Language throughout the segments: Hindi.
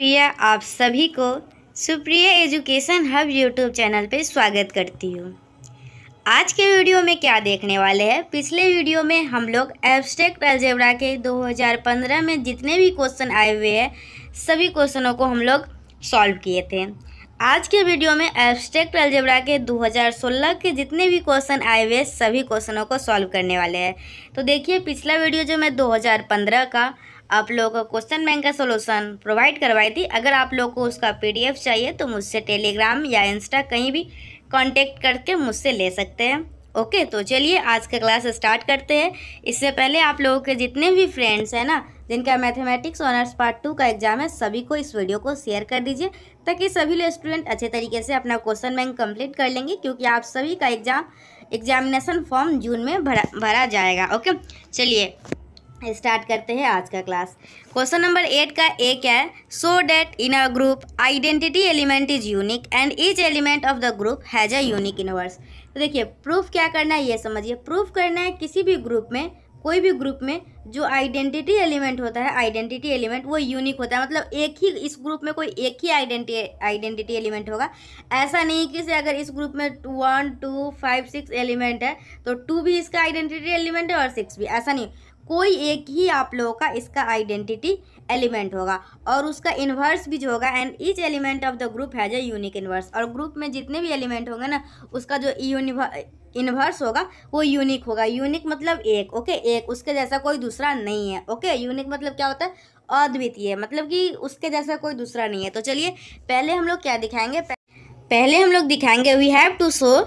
प्रिय, आप सभी को Supriya education hub YouTube channel पर स्वागत करती हूँ। आज के वीडियो में क्या देखने वाले हैं? पिछले वीडियो में हम लोग एब्स्ट्रैक्ट अलजेब्रा के 2015 में जितने भी क्वेश्चन आए हुए हैं, सभी क्वेश्चनों को हम लोग सॉल्व किए थे। आज के वीडियो में एब्स्ट्रैक्ट अलजेब्रा के 2016 के जितने भी क्वेश्चन आए हुए सभी क्वेश्चनों को सॉल्व करने वाले हैं। तो देखिए, पिछला वीडियो जो मैं 2015 का आप लोगों को क्वेश्चन बैंक का सोल्यूशन प्रोवाइड करवाई थी। अगर आप लोग को उसका पीडीएफ चाहिए तो मुझसे टेलीग्राम या इंस्टा कहीं भी कांटेक्ट करके मुझसे ले सकते हैं। ओके तो चलिए आज का क्लास स्टार्ट करते हैं। इससे पहले आप लोगों के जितने भी फ्रेंड्स हैं ना, जिनका मैथमेटिक्स ऑनर्स पार्ट टू का एग्ज़ाम है, सभी को इस वीडियो को शेयर कर दीजिए, ताकि सभी लोग स्टूडेंट अच्छे तरीके से अपना क्वेश्चन बैंक कंप्लीट कर लेंगे, क्योंकि आप सभी का एग्ज़ाम, एग्जामिनेशन फॉर्म जून में भरा भरा जाएगा। ओके, चलिए। स्टार्ट करते हैं आज का क्लास। क्वेश्चन नंबर एट का ए क्या है so that in a group identity element is unique and each element of the group has a unique inverse तो देखिए प्रूफ क्या करना है, ये समझिए। प्रूफ करना है किसी भी ग्रुप में, कोई भी ग्रुप में जो आइडेंटिटी एलिमेंट होता है आइडेंटिटी एलिमेंट वो यूनिक होता है। मतलब एक ही इस ग्रुप में कोई एक ही आइडेंटिटी आइडेंटिटी एलिमेंट होगा। ऐसा नहीं कि से अगर इस ग्रुप में one two five six element है तो टू भी इसका आइडेंटिटी एलिमेंट है और सिक्स भी। ऐसा नहीं। कोई एक ही आप लोगों का इसका आइडेंटिटी एलिमेंट होगा और उसका इन्वर्स भी जो होगा and each element of the group has a unique inverse और ग्रुप में जितने भी एलिमेंट होंगे ना, उसका जो इन्वर्स होगा, वो यूनिक होगा। यूनिक मतलब एक ओके एक उसके जैसा कोई दूसरा नहीं है ओके यूनिक मतलब क्या होता है? अद्वितीय मतलब कि उसके जैसा कोई दूसरा नहीं है। तो चलिए, पहले हम लोग क्या दिखाएँगे? पहले हम लोग दिखाएँगे we have to show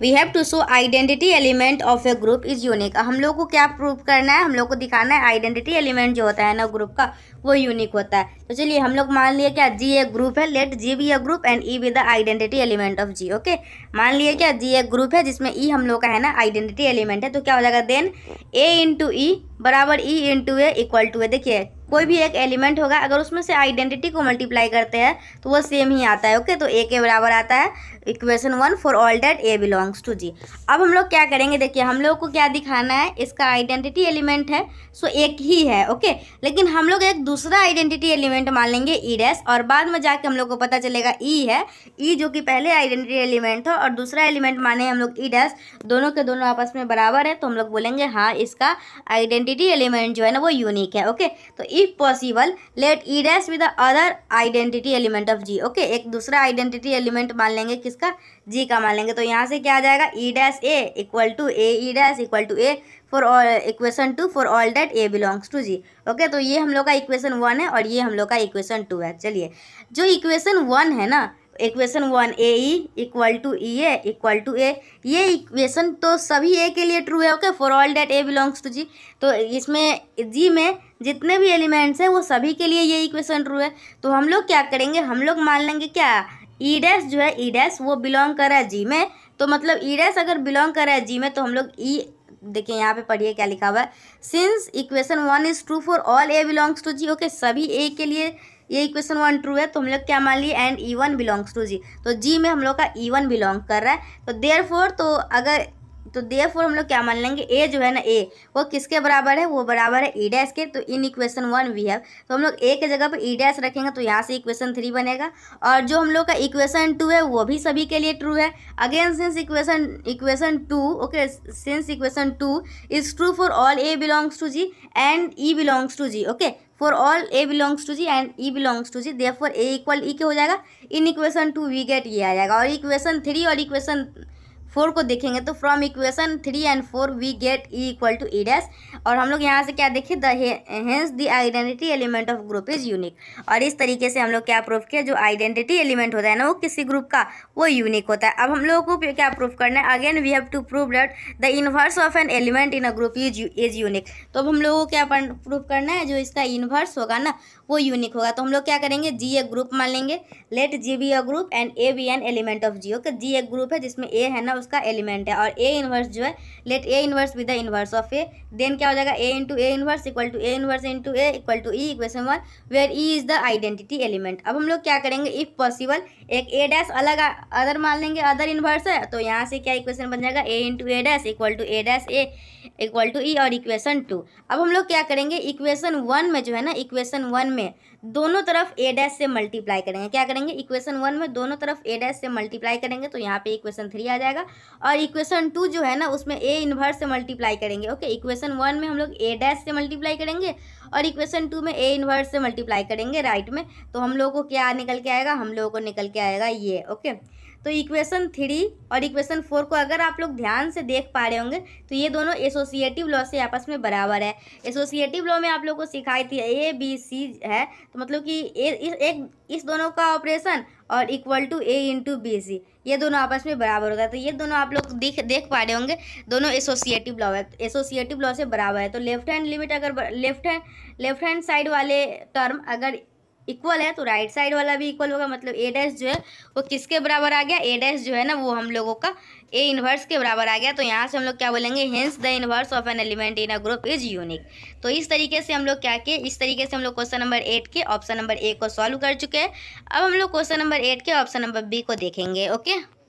we have to show identity element of a group is unique हम लोग को क्या प्रूव करना है? हम लोग को दिखाना है आइडेंटिटी एलिमेंट जो होता है ना ग्रुप का, वो यूनिक होता है। तो चलिए हम लोग मान लिए क्या जी ए ग्रुप है? Let G be a group and e be the identity element of G okay मान लिए क्या जी ए ग्रुप है जिसमें ई e हम लोग का है ना आइडेंटिटी एलिमेंट है तो क्या हो जाएगा देन ए इंटू ई बराबर e into a equal to a देखिए। कोई भी एक एलिमेंट होगा, अगर उसमें से आइडेंटिटी को मल्टीप्लाई करते हैं तो वो सेम ही आता है ओके तो ए के बराबर आता है equation one for all that a belongs to G अब हम लोग क्या करेंगे? देखिए, हम लोग को क्या दिखाना है? इसका आइडेंटिटी एलिमेंट है सो एक ही है ओके लेकिन हम लोग एक दूसरा आइडेंटिटी एलिमेंट मान लेंगे ई e डैश और बाद में जाके हम लोग को पता चलेगा ई e है ई e जो कि पहले आइडेंटिटी एलिमेंट था, और दूसरा एलिमेंट माने हम लोग ई डैश दोनों के दोनों आपस में बराबर है तो हम लोग बोलेंगे हाँ इसका आइडेंटिटी एलिमेंट जो है ना, वो यूनिक है ओके तो if possible let e dash with other identity element of G okay एक दूसरा आइडेंटिटी एलिमेंट मान लेंगे किसका? जी का मान लेंगे। तो यहाँ से क्या आ जाएगा? E dash a equal to a e dash equal to a for all equation two for all that a belongs to G okay तो ये हम लोग का इक्वेशन वन है और ये हम लोग का इक्वेशन टू है। चलिए, जो इक्वेशन वन है ना equation one a e equal to e a equal to a. ये इक्वेशन तो सभी ए के लिए ट्रू है okay for all that a belongs to G तो इसमें जी में जितने भी एलिमेंट्स हैं, वो सभी के लिए ये इक्वेशन ट्रू है। तो हम लोग क्या करेंगे? हम लोग मान लेंगे क्या? ई e डैश जो है ई e डैश वो बिलोंग कर रहा है जी में। तो मतलब ई e डैश अगर बिलोंग कर रहा है जी में तो हम लोग ई देखिए यहाँ पे पढ़िए क्या लिखा हुआ है। Since equation one is true for all a belongs to G okay सभी ए के लिए ये इक्वेशन वन ट्रू है तो हम लोग क्या मान लिए? And e one belongs to G तो जी में हम लोग का ई वन बिलोंग कर रहा है। तो देयर तो अगर तो देर फोर हम लोग क्या मान लेंगे? ए जो है ना ए वो किसके बराबर है? वो बराबर है ई e डैश के। तो in equation one we have तो हम लोग ए के जगह पर ई डैश रखेंगे तो यहाँ से इक्वेशन थ्री बनेगा। और जो हम लोग का इक्वेशन टू है, वो भी सभी के लिए ट्रू है। Again since equation equation two okay since equation two is true for all a belongs to G and e belongs to G okay for all a belongs to G and e belongs to G therefore a equal e के हो जाएगा। In equation two we get ये आ जाएगा। और इक्वेशन थ्री और इक्वेशन फोर को देखेंगे तो from equation three and four we get e equal to e dash और हम लोग यहाँ से क्या देखें? The hence the identity element of group is unique और इस तरीके से हम लोग क्या प्रूफ किया? जो आइडेंटिटी एलिमेंट होता है ना, वो किसी ग्रुप का, वो यूनिक होता है। अब हम लोगों को क्या प्रूफ करना है? Again we have to prove that the inverse of an element in a group is is unique तो अब हम लोगों को क्या प्रूफ करना है? जो इसका इन्वर्स होगा ना, वो यूनिक होगा। तो हम लोग क्या करेंगे? जी ए ग्रुप मान लेंगे। Let G be a group and a be an element of G okay G एक ग्रुप है जिसमें ए है ना उसका एलिमेंट है और ए इनवर्स जो है let a inverse with the inverse of a then क्या हो जाएगा? A into a inverse equal to a inverse into a equal to e equation one where e is the identity element अब हम लोग क्या करेंगे? इफ़ पॉसिबल एक ए डैश अलग अदर मान लेंगे अदर इन्वर्स है तो यहाँ से क्या इक्वेशन बन जाएगा? A into a dash equal to a dash a equal to e और इक्वेशन टू अब हम लोग क्या करेंगे? इक्वेशन वन में जो है ना इक्वेशन वन में दोनों तरफ़ ए डैश से मल्टीप्लाई करेंगे। क्या करेंगे? इक्वेशन वन में दोनों तरफ़ ए डैश से मल्टीप्लाई करेंगे तो यहाँ पे इक्वेशन थ्री आ जाएगा। और इक्वेशन टू जो है ना, उसमें ए इन्वर्स से मल्टीप्लाई करेंगे। ओके इक्वेशन वन में हम लोग ए डैश से मल्टीप्लाई करेंगे और इक्वेशन टू में ए इन्वर्स से मल्टीप्लाई करेंगे राइट में। तो हम लोगों को क्या निकल के आएगा? हम लोगों को निकल के आएगा ये ओके तो इक्वेशन थ्री और इक्वेशन फोर को अगर आप लोग ध्यान से देख पा रहे होंगे तो ये दोनों एसोसिएटिव लॉ से आपस में बराबर है। एसोसिएटिव लॉ में आप लोग को सिखाई थी ए बी सी है तो मतलब कि ए, इस एक इस दोनों का ऑपरेशन और equal to a into b c ये दोनों आपस में बराबर होता है तो ये दोनों आप लोग देख देख पा रहे होंगे दोनों एसोसिएटिव लॉ है। एसोसिएटिव लॉ से बराबर है। तो लेफ़्ट हैंड लिमिट अगर left hand left hand side वाले टर्म अगर इक्वल है तो राइट साइड वाला भी इक्वल होगा मतलब ए डैश जो है, वो किसके बराबर आ गया? ए डैश जो है ना, वो हम लोगों का ए इन्वर्स के बराबर आ गया। तो यहाँ से हम लोग क्या बोलेंगे? Hence the inverse of an element in a group is unique तो इस तरीके से हम लोग क्या किए? इस तरीके से हम लोग क्वेश्चन नंबर एट के ऑप्शन नंबर ए को सॉल्व कर चुके हैं। अब हम लोग क्वेश्चन नंबर एट के ऑप्शन नंबर बी को देखेंगे ओके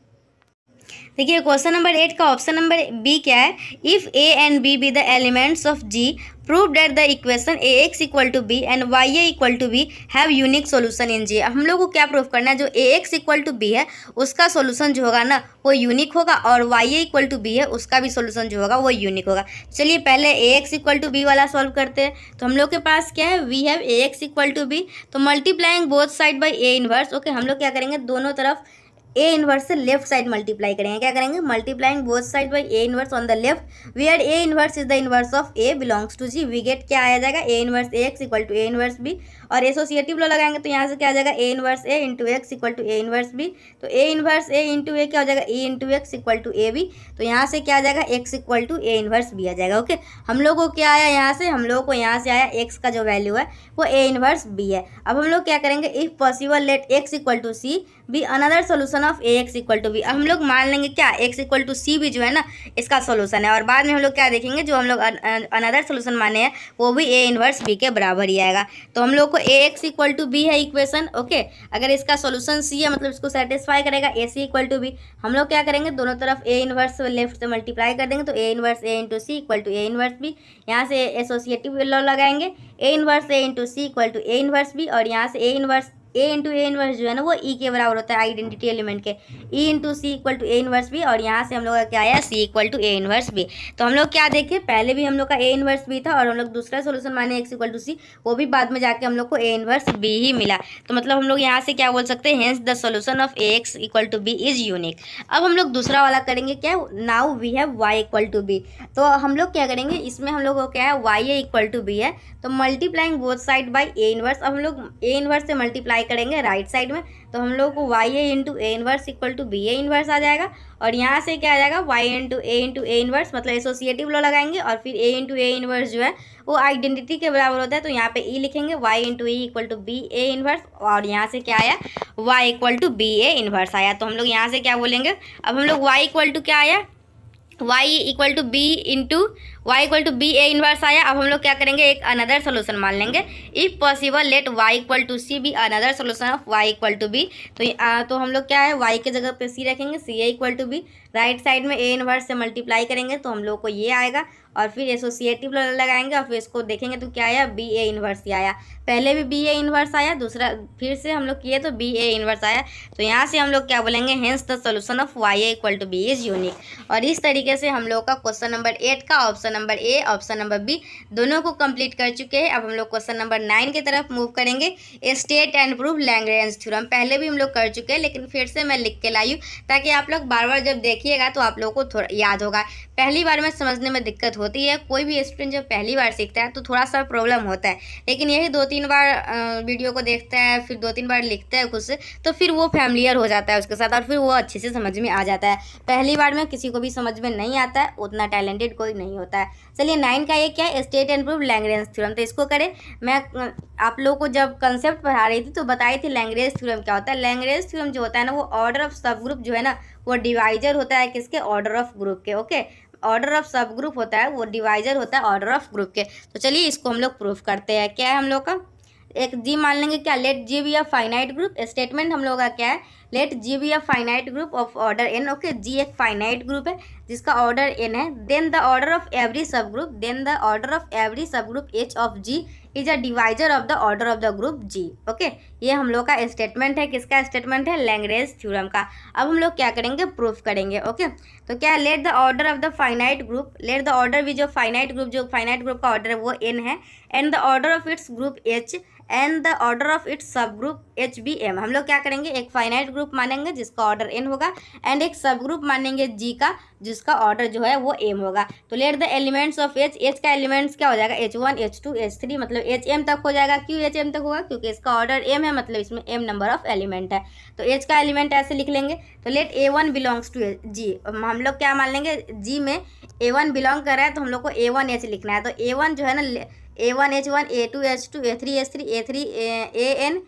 देखिए क्वेश्चन नंबर एट का ऑप्शन नंबर बी क्या है? If a and b be the elements of G prove that the equation a x equal to b and y a equal to b have unique solution in G हम लोग को क्या प्रूव करना है? जो a x equal to b है, उसका सोल्यूशन जो होगा ना, वो यूनिक होगा और y a equal to b है, उसका भी सोल्यूशन जो होगा, वो यूनिक होगा। चलिए, पहले a x equal to b वाला सॉल्व करते हैं। तो हम लोग के पास क्या है? We have a x equal to b तो multiplying both side by a inverse okay हम लोग क्या करेंगे? दोनों तरफ़ ए इनवर्स से लेफ़्ट साइड मल्टीप्लाई करेंगे क्या करेंगे multiplying both side by a inverse on the left we are a inverse is the inverse of a belongs to G we get क्या आया जाएगा a inverse a x equal to a inverse b और एसोसिएटिव लॉ लगाएँगे तो यहाँ से क्या आ जाएगा a inverse a into x equal to a inverse b तो a inverse a into a क्या हो जाएगा a into x equal to a b तो यहाँ से क्या आ जाएगा x equal to a inverse b आ जाएगा ओके हम लोग को क्या आया यहाँ से हम लोग को यहाँ से आया एक्स का जो वैल्यू है वो ए इनवर्स बी है अब हम लोग क्या करेंगे if possible let x equal to c be another solution of a x equal to b हम लोग मान लेंगे क्या? एक्स इक्वल टू सी भी जो है ना, इसका सोल्यूशन है। और बाद में हम लोग क्या देखेंगे? जो हम लोग अनदर सोल्यूशन माने हैं, वो भी ए इनवर्स बी के बराबर ही आएगा। तो हम लोग को a x equal to b है इक्वेशन ओके अगर इसका सोल्यूशन सी है मतलब इसको सेटिस्फाई करेगा a c equal to b हम लोग क्या करेंगे? दोनों तरफ़ ए इनवर्स लेफ़्ट से मल्टीप्लाई कर देंगे तो a inverse a into c equal to a inverse b यहाँ से एसोसिएटिव लॉ लगाएँगे। A inverse a into c equal to a inverse b और यहाँ से a inverse a into a inverse जो है ना, वो ई e के बराबर होता है आइडेंटिटी एलिमेंट के। E into c equal to a inverse b और यहाँ से हम लोग का क्या आया? C equal to a inverse b तो हम लोग क्या देखे? पहले भी हम लोग का ए इनवर्स बी था, और हम लोग दूसरा सोल्यूशन माने एक्स इक्वल टू सी वो भी बाद में जाके हम लोग को ए इनवर्स बी ही मिला। तो मतलब हम लोग यहाँ से क्या बोल सकते हैं? Hence the solution of a x equal to b is unique अब हम लोग दूसरा वाला करेंगे क्या? Now we have y equal to b तो हम लोग क्या करेंगे? इसमें हम लोग को क्या है? Y a equal to b है। तो multiplying both side by a inverse अब हम लोग ए इनवर्स से मल्टीप्लाई करेंगे राइट साइड साइड में तो हम लोग को y a into a inverse equal to b a inverse आ जाएगा। और यहाँ से क्या आ जाएगा? Y into a into a inverse मतलब एसोसिएटिव लॉ लगाएँगे और फिर ए इंटू ए इनवर्स जो है, वो आइडेंटिटी के बराबर होता है तो यहाँ पे ई e लिखेंगे y into e equal to b a inverse और यहाँ से क्या आया? Y equal to b a inverse आया। तो हम लोग यहाँ से क्या बोलेंगे? अब हम लोग वाई इक्वल टू क्या आया? Y equal to b into y equal to b a inverse आया। अब हम लोग क्या करेंगे? एक अनदर सोल्यूशन मान लेंगे। If possible let y equal to c be another solution of y equal to b तो आ, तो हम लोग क्या है? वाई के जगह पे सी रखेंगे c a equal to b right side में ए इनवर्स से मल्टीप्लाई करेंगे तो हम लोग को ये आएगा। और फिर एसोसिएटिव लगाएँगे और फिर इसको देखेंगे तो क्या आया? बी ए इन्वर्स ही आया। पहले भी बी ए इन्वर्स आया, दूसरा फिर से हम लोग किए तो बी ए इन्वर्स आया। तो यहाँ से हम लोग क्या बोलेंगे? Hence the solution of Y A equal to B is unique और इस तरीके से हम लोग का क्वेश्चन नंबर एट का option number A option number B दोनों को कंप्लीट कर चुके हैं। अब हम लोग क्वेश्चन नंबर नाइन की तरफ़ मूव करेंगे। State and prove Lagrange theorem पहले भी हम लोग कर चुके हैं, लेकिन फिर से मैं लिख के लाई हूँ। ताकि आप लोग बार बार जब देखिएगा तो आप लोग को थोड़ा याद होगा। पहली बार में समझने में दिक्कत होती है। कोई भी स्टूडेंट जब पहली बार सीखता है तो थोड़ा सा प्रॉब्लम होता है। लेकिन यही दो तीन बार वीडियो को देखता है, फिर दो तीन बार लिखता है खुद से तो फिर वो फैमिलियर हो जाता है उसके साथ और फिर वो अच्छे से समझ में आ जाता है। पहली बार में किसी को भी समझ में नहीं आता है उतना टैलेंटेड कोई नहीं होता है। चलिए, नाइन का ये क्या है? स्टेट एंड प्रूफ लैंग्वेज थ्योरम तो इसको करें। मैं, आप लोगों को जब कंसेप्ट पढ़ा रही थी तो बताई थी लैंग्वेज थ्योरम क्या होता है। लैंग्वेज थ्योरम जो होता है ना, वो ऑर्डर ऑफ़ सब ग्रुप जो है ना, वो डिवाइजर होता है किसके? ऑर्डर ऑफ़ ग्रुप के okay order of subgroup होता है, वो डिवाइजर होता है ऑर्डर ऑफ़ ग्रुप के। तो चलिए इसको हम लोग प्रूफ करते हैं। क्या है हम लोग का? एक जी मान लेंगे क्या? Let G be a finite group statement हम लोग का क्या है? Let G be a finite group of order N okay G एक फाइनाइट ग्रुप है, जिसका ऑर्डर एन है. Then the order of every subgroup then the order of every subgroup H of G is a divisor of the order of the group G okay ये हम लोग का स्टेटमेंट है. किसका स्टेटमेंट है? लैंग्रेज थ्योरम का. अब हम लोग क्या करेंगे? प्रूफ करेंगे. ओके तो क्या let the order of the finite group let the order भी जो फाइनाइट ग्रुप जो फाइनाइट ग्रुप का ऑर्डर है, वो एन है. And the order of its group H and the order of its subgroup H be M हम लोग क्या करेंगे? एक फाइनाइट ग्रुप मानेंगे जिसका ऑर्डर एन होगा एंड एक सब ग्रुप मानेंगे जी का, जिसका ऑर्डर जो है वो एम होगा। तो let the elements of H H का एलिमेंट्स क्या हो जाएगा? H one H two H three मतलब एच एम तक हो जाएगा। क्यों एच एम तक होगा? क्योंकि इसका ऑर्डर एम है मतलब इसमें एम नंबर ऑफ़ एलिमेंट है। तो एच का एलिमेंट ऐसे लिख लेंगे। तो let A one belongs to G हम लोग क्या मान लेंगे? जी में ए वन बिलोंग कर रहा है तो हम लोग को ए वन एच लिखना है। तो ए वन जो है ना A one H one A two H two A three H three A three A N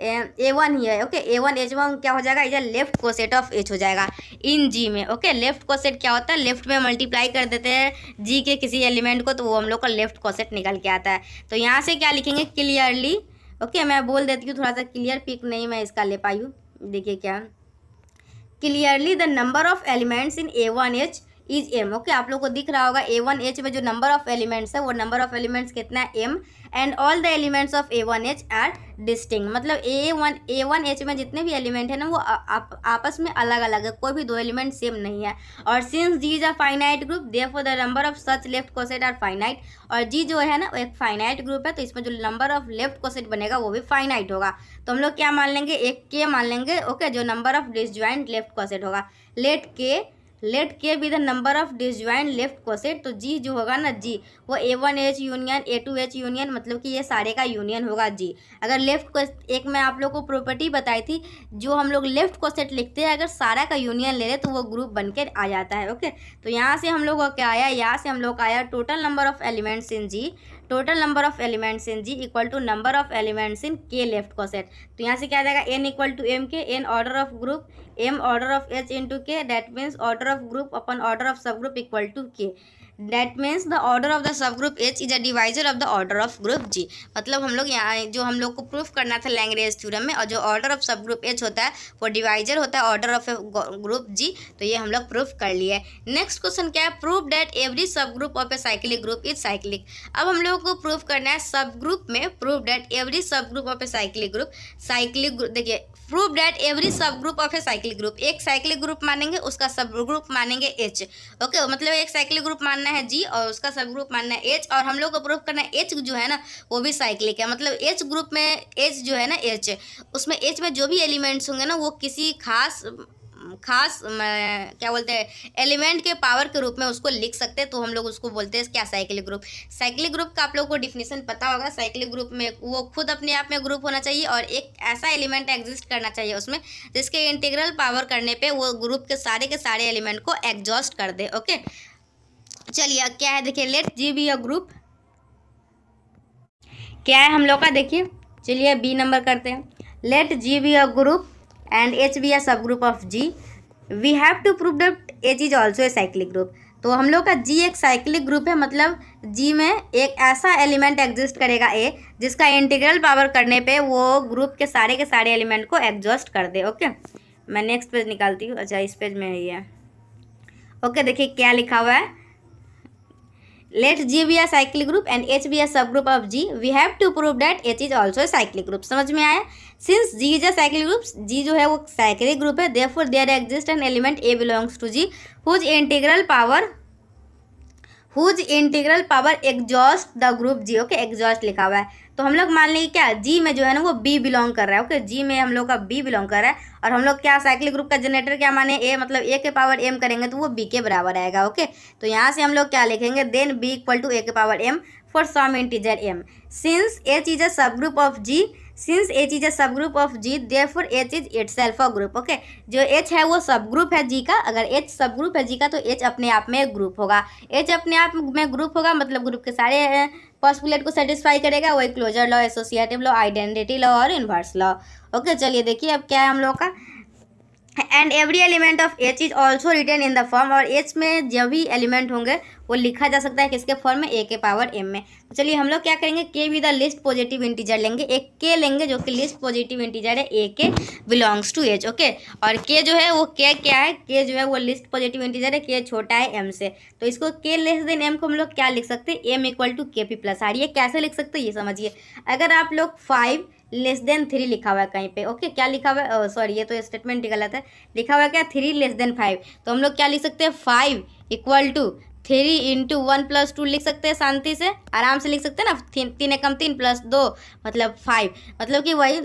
A one ही है okay A one H one क्या हो जाएगा? इधर लेफ़्ट को सेट ऑफ़ एच हो जाएगा इन जी में ओके लेफ़्ट को सेट क्या होता है? लेफ़्ट में मल्टीप्लाई कर देते हैं जी के किसी एलिमेंट को तो वो हम लोग का लेफ़्ट को सेट निकल के आता है। तो यहाँ से क्या लिखेंगे? क्लियरली ओके मैं बोल देती हूँ, थोड़ा सा क्लियर पिक नहीं मैं इसका ले पाई हूँ। देखिए क्या? Clearly the number of elements in A one H is M okay आप लोग को दिख रहा होगा ए वन एच में जो नंबर ऑफ़ एलिमेंट्स है वो नंबर ऑफ़ एलिमेंट्स कितना है? M and all the elements of A one H are distinct मतलब A one A one H में जितने भी एलिमेंट है ना वो आप, आपस में अलग अलग है कोई भी दो एलिमेंट सेम नहीं है। और since G is a finite group therefore the number of such left coset are finite और जी जो है ना एक फाइनाइट ग्रुप है तो इसमें जो नंबर ऑफ़ लेफ़्ट कोसेट बनेगा वो भी फाइनाइट होगा। तो हम लोग क्या मान लेंगे? एक के मान लेंगे ओके जो number of disjoint left coset होगा। Let K let K be the number of disjoint left coset तो जी जो होगा ना, जी, वो A one H union A two H union मतलब कि ये सारे का यूनियन होगा, जी। अगर लेफ़्ट को एक मैं आप लोग को प्रॉपर्टी बताई थी, जो हम लोग लेफ़्ट कोसेट लिखते हैं, अगर सारा का यूनियन ले ले तो वो ग्रुप बन के आ जाता है ओके तो यहाँ से हम लोग को क्या आया? यहाँ से हम लोग का आया total number of elements in G total number of elements in G equal to number of elements in K left को सेट तो यहाँ से क्या आ जाएगा? N equal to M K N order of group M order of H into K that means order of group upon order of subgroup equal to to k means the order of the subgroup H is a divisor of the order of group G मतलब हम लोग यहाँ, जो हम लोग को प्रूफ करना था लैंग्वेज थ्योरम में, और जो order of subgroup H होता है, वो डिवाइजर होता है ऑर्डर ऑफ़ ग्रुप जी तो ये हम लोग प्रूफ कर लिए नेक्स्ट क्वेश्चन क्या है? Proof that every subgroup of a cyclic group is cyclic अब हम लोग को प्रूफ करना है सब ग्रुप में proof that every subgroup of a cyclic group cyclic देखिए prove that every subgroup of a cyclic group एक साइकिल ग्रुप मानेंगे, उसका सब ग्रुप मानेंगे एच ओके मतलब एक साइकिल ग्रुप मानना है जी और उसका सब ग्रुप मानना है एच और हम लोग को प्रूव करना है एच जो है ना, वो भी साइक्लिक है। मतलब एच ग्रुप में एच जो है ना एच उसमें एच में जो भी एलिमेंट्स होंगे ना, वो किसी खास खास क्या बोलते हैं एलिमेंट के पावर के रूप में उसको लिख सकते हैं तो हम लोग उसको बोलते हैं क्या साइक्लिक ग्रुप साइक्लिक ग्रुप का आप लोग को डिफिनेशन पता होगा साइक्लिक ग्रुप में वो खुद अपने आप में ग्रुप होना चाहिए और एक ऐसा एलिमेंट एग्जिस्ट करना चाहिए उसमें, जिसके इंटीग्रल पावर करने पर वो ग्रुप के सारे के सारे एलिमेंट को एग्जॉस्ट कर दे ओके चलिए क्या है, देखिए let G be a group क्या है हम लोग का, देखिए? चलिए बी नंबर करते हैं. Let G be a group and H be a subgroup of G. We have to prove that H is also a cyclic group. तो हम लोग का जी एक साइक्लिक ग्रुप है मतलब जी में एक ऐसा एलिमेंट एग्जिस्ट करेगा ए जिसका इंटीग्रल पावर करने पे वो ग्रुप के सारे के सारे एलिमेंट को एग्जॉस्ट कर दे ओके मैं नेक्स्ट पेज निकालती हूँ अच्छा इस पेज में है ओके देखिए क्या लिखा हुआ है let G be are cyclic group and H be are subgroup of G we have to prove that H is also cyclic group समझ में आया? Since G is a cyclic group G जो है वो साइक्लिक ग्रुप है there there exist an element A belongs to G whose integral power whose integral power exhaust the group G okay exhaust लिखा हुआ है। तो हम लोग मान लेंगे क्या जी में जो है ना वो बी बिलोंग कर रहा है ओके जी में हम लोग का बी बिलोंग कर रहा है और हम लोग क्या साइक्लिक ग्रुप का जनरेटर क्या माने? ए मतलब ए के पावर एम करेंगे तो वो बी के बराबर आएगा ओके तो यहाँ से हम लोग क्या लिखेंगे? Then B equal to A के power M for some integer M since A cheese a subgroup of G since H is a subgroup of G therefore H is itself a group okay जो एच है वो सब ग्रुप है जी का। अगर एच सब ग्रुप है जी का तो एच अपने आप में ग्रुप होगा। एच अपने आप में ग्रुप होगा मतलब ग्रुप के सारे पॉसिबुलेट को सेटिस्फाई करेगा। वही closure law associative law identity law और इन्वर्स लॉ ओके चलिए देखिए अब क्या है हम लोग का। And every element of H is also written in the form और एच में जो भी एलिमेंट होंगे वो लिखा जा सकता है किसके फॉर्म में? ए के पावर एम में। तो चलिए हम लोग क्या करेंगे? K with the least positive integer लेंगे। एक के लेंगे जो कि लिस्ट पॉजिटिव इंटीजर है। ए k belongs to H okay और के जो है, वो के क्या है? के जो है, वो लिस्ट पॉजिटिव इंटीजर है। के छोटा है एम से। तो इसको के लेस देन एम को हम लोग क्या लिख सकते हैं? M equal to K P plus R ये कैसे लिख सकते ये समझिए। अगर आप लोग फाइव लेस देन थ्री लिखा हुआ है कहीं पे ओके क्या लिखा हुआ है? सॉरी ये तो स्टेटमेंट गलत है। लिखा हुआ है क्या? थ्री लेस देन फाइव तो हम लोग क्या लिख सकते हैं? Five equal to three into one plus two लिख सकते हैं शांति से, आराम से लिख सकते हैं ना तीन एकम तीन प्लस दो मतलब फाइव। मतलब कि वही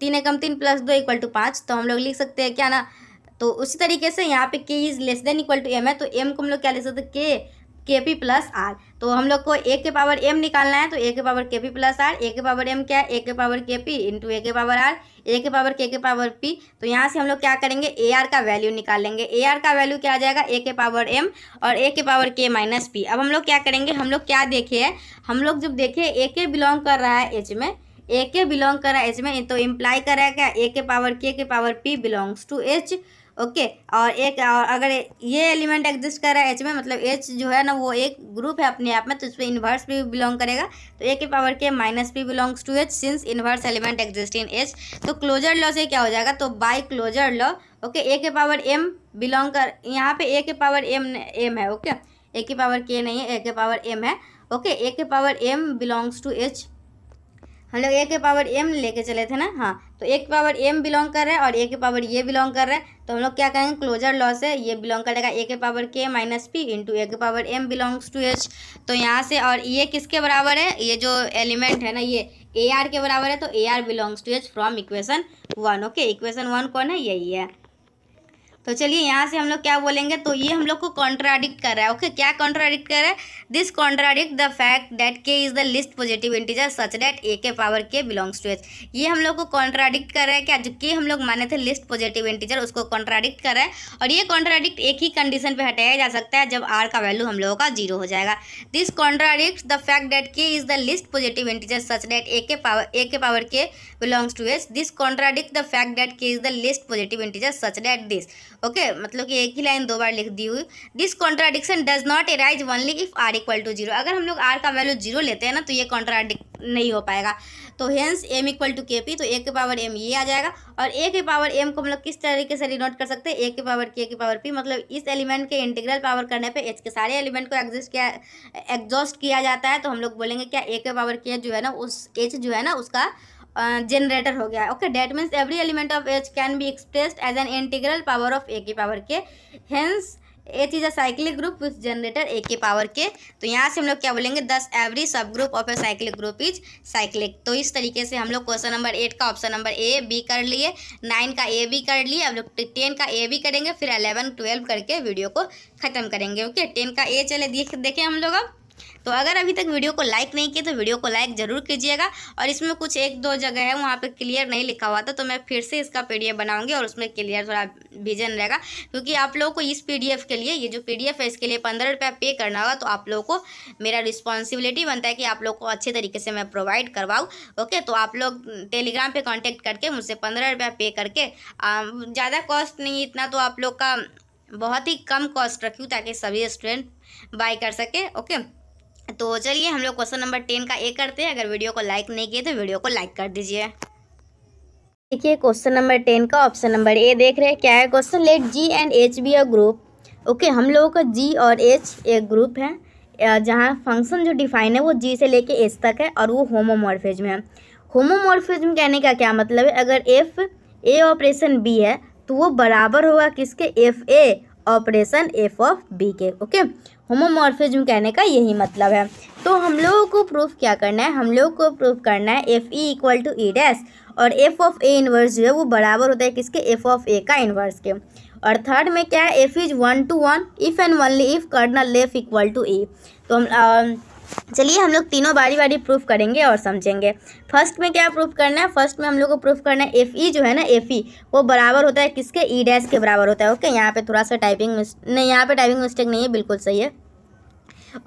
तीन एकम तीन प्लस दो इक्वल टू पाँच तो हम लोग लिख सकते हैं क्या ना? तो उसी तरीके से यहाँ पे K is less than equal to M है तो एम को हम लोग क्या लिख सकते हैं? के के पी प्लस आर तो हम लोग को ए के पावर एम निकालना है तो ए के power k P plus r a के पावर एम क्या है ए के पावर के पी इंटू ए के पावर आर ए के पावर के के पावर पी तो यहाँ से हम लोग क्या करेंगे ए आर का वैल्यू निकाल लेंगे ए आर का वैल्यू क्या आ जाएगा ए के पावर एम और ए के पावर के माइनस पी अब हम लोग क्या करेंगे हम लोग क्या देखे है हम लोग जब देखे ए के बिलोंग कर रहा है एच में ए के बिलोंग कर रहा है एच में तो इम्प्लाई कर रहा है क्या ए के पावर के के power P belongs to H okay, और एक, और अगर ये एलिमेंट एग्जिस्ट कर रहा है एच में मतलब एच जो है ना, वो एक ग्रुप है अपने आप में तो इसमें इन्वर्स भी बिलोंग करेगा। तो ए के power K minus P belongs to H since inverse element exist in H तो क्लोजर लॉ से क्या हो जाएगा? तो by closure law okay A के पावर एम बिलोंग कर, यहाँ पे ए के पावर एम एम है, ओके? ए के पावर के नहीं है ए के पावर एम है, ओके? ए के power M belongs to H हम लोग ए के पावर एम लेके चले थे ना? हाँ तो एक के पावर एम बिलोंग कर रहा है और ए के पावर ये बिलोंग कर रहा है। तो हम लोग क्या कहेंगे? क्लोजर लॉ से ये बिलोंग करेगा ए के पावर के माइनस पी इंटू ए के power M belongs to H तो यहाँ से और ये किसके बराबर है? ये जो एलिमेंट है ना, ये ए आर के बराबर है तो A R belongs to H from equation one okay equation one कौन है? यही है। तो चलिए यहाँ से हम लोग क्या बोलेंगे? तो ये हम लोग को कॉन्ट्राडिक्ट कर रहा है। ओके क्या कॉन्ट्राडिक्ट कर रहा है? This contradict the fact that K is the least positive integer such that A के पावर के बिलोंग्स टू एच ये हम लोग को कॉन्ट्राडिक्ट कर रहा है क्या? जो के हम लोग माने थे लिस्ट पॉजिटिव इंटीजर उसको कॉन्ट्राडिक्ट कर रहा है। और ये कॉन्ट्राडिक्ट एक ही कंडीशन पर हटाया जा सकता है जब आर का वैल्यू हम लोगों का ज़ीरो हो जाएगा। This contradict the fact that K is the least positive integer such that A के पावर ए के power K belongs to H this contradict the fact that K is the least positive integer such that this okay मतलब कि एक ही लाइन दो बार लिख दी हुई। This contradiction does not arise only if R equal to zero अगर हम लोग आर का वैल्यू ज़ीरो लेते हैं ना तो ये कॉन्ट्राडिक्ट नहीं हो पाएगा। तो hence M equal to K P तो ए के पावर एम ये आ जाएगा। और ए के पावर एम को हम लोग किस तरीके से डिनोट कर सकते हैं? ए के पावर के के पावर पी मतलब इस एलिमेंट के इंटीग्रल पावर करने पे एच के सारे एलिमेंट को एग्जिस्ट किया एग्जॉस्ट किया जाता है। तो हम लोग बोलेंगे क्या ए के पावर के जो है ना, उस एच जो है ना, उसका जनरेटर हो गया। Okay that means every element of H can be expressed as an integral power of A की power K hence H is a cyclic group with generator A के पावर के तो यहाँ से हम लोग क्या बोलेंगे? Thus every subgroup of a cyclic group is cyclic तो इस तरीके से हम लोग क्वेश्चन नंबर एट का ऑप्शन नंबर ए बी कर लिए नाइन का ए बी कर लिए। अब लोग टेन का ए भी करेंगे, फिर अलेवन ट्वेल्व करके वीडियो को खत्म करेंगे। ओके टेन का ए चले देखें हम लोग अब। तो अगर अभी तक वीडियो को लाइक नहीं किया तो वीडियो को लाइक ज़रूर कीजिएगा। और इसमें कुछ एक दो जगह है, वहाँ पे क्लियर नहीं लिखा हुआ था तो मैं फिर से इसका पीडीएफ बनाऊँगी और उसमें क्लियर थोड़ा विजन रहेगा। क्योंकि आप लोगों को इस पीडीएफ के लिए, ये जो पीडीएफ है, इसके लिए पंद्रह रुपया पे करना होगा तो आप लोगों को मेरा रिस्पॉन्सिबिलिटी बनता है कि आप लोग को अच्छे तरीके से मैं प्रोवाइड करवाऊँ। ओके तो आप लोग टेलीग्राम पर कॉन्टेक्ट करके मुझसे पंद्रह रुपया पे करके ज़्यादा कॉस्ट नहीं, इतना तो आप लोग का बहुत ही कम कॉस्ट रखी, ताकि सभी स्टूडेंट बाय कर सके। ओके तो चलिए हम लोग क्वेश्चन नंबर टेन का ए करते हैं। अगर वीडियो को लाइक नहीं किए तो वीडियो को लाइक कर दीजिए। देखिए, क्वेश्चन नंबर टेन का ऑप्शन नंबर ए देख रहे हैं। क्या है question? Let G and H be a group okay हम लोगों का जी और एच एक ग्रुप है। जहाँ फ़ंक्शन जो डिफाइन है वो जी से लेके एच तक है और वो होमोमॉर्फिज्म है। होमोमॉर्फिज्म कहने का क्या मतलब है? अगर एफ़ ए ऑपरेशन बी है तो वो बराबर होगा किसके? F A operation F of B के। ओके होमोमॉर्फिज्म कहने का यही मतलब है। तो हम लोगों को प्रूफ क्या करना है? हम लोगों को प्रूफ करना है F E equal to E dash और एफ़ ऑफ़ ए इन्वर्स जो है वो बराबर होता है किसके? एफ़ ऑफ़ ए का इन्वर्स के। और थर्ड में क्या है? F is one to one if and only if kernel left equal to ए तो हम चलिए हम लोग तीनों बारी बारी प्रूफ करेंगे और समझेंगे। फ़र्स्ट में क्या प्रूफ करना है? फ़र्स्ट में हम लोग को प्रूफ करना है एफ़ ई जो है ना एफ़ ई वो बराबर होता है किसके? ई डैश के बराबर होता है। ओके यहाँ पे थोड़ा सा टाइपिंग नहीं, यहाँ पे टाइपिंग मिस्टेक नहीं है, बिल्कुल सही है।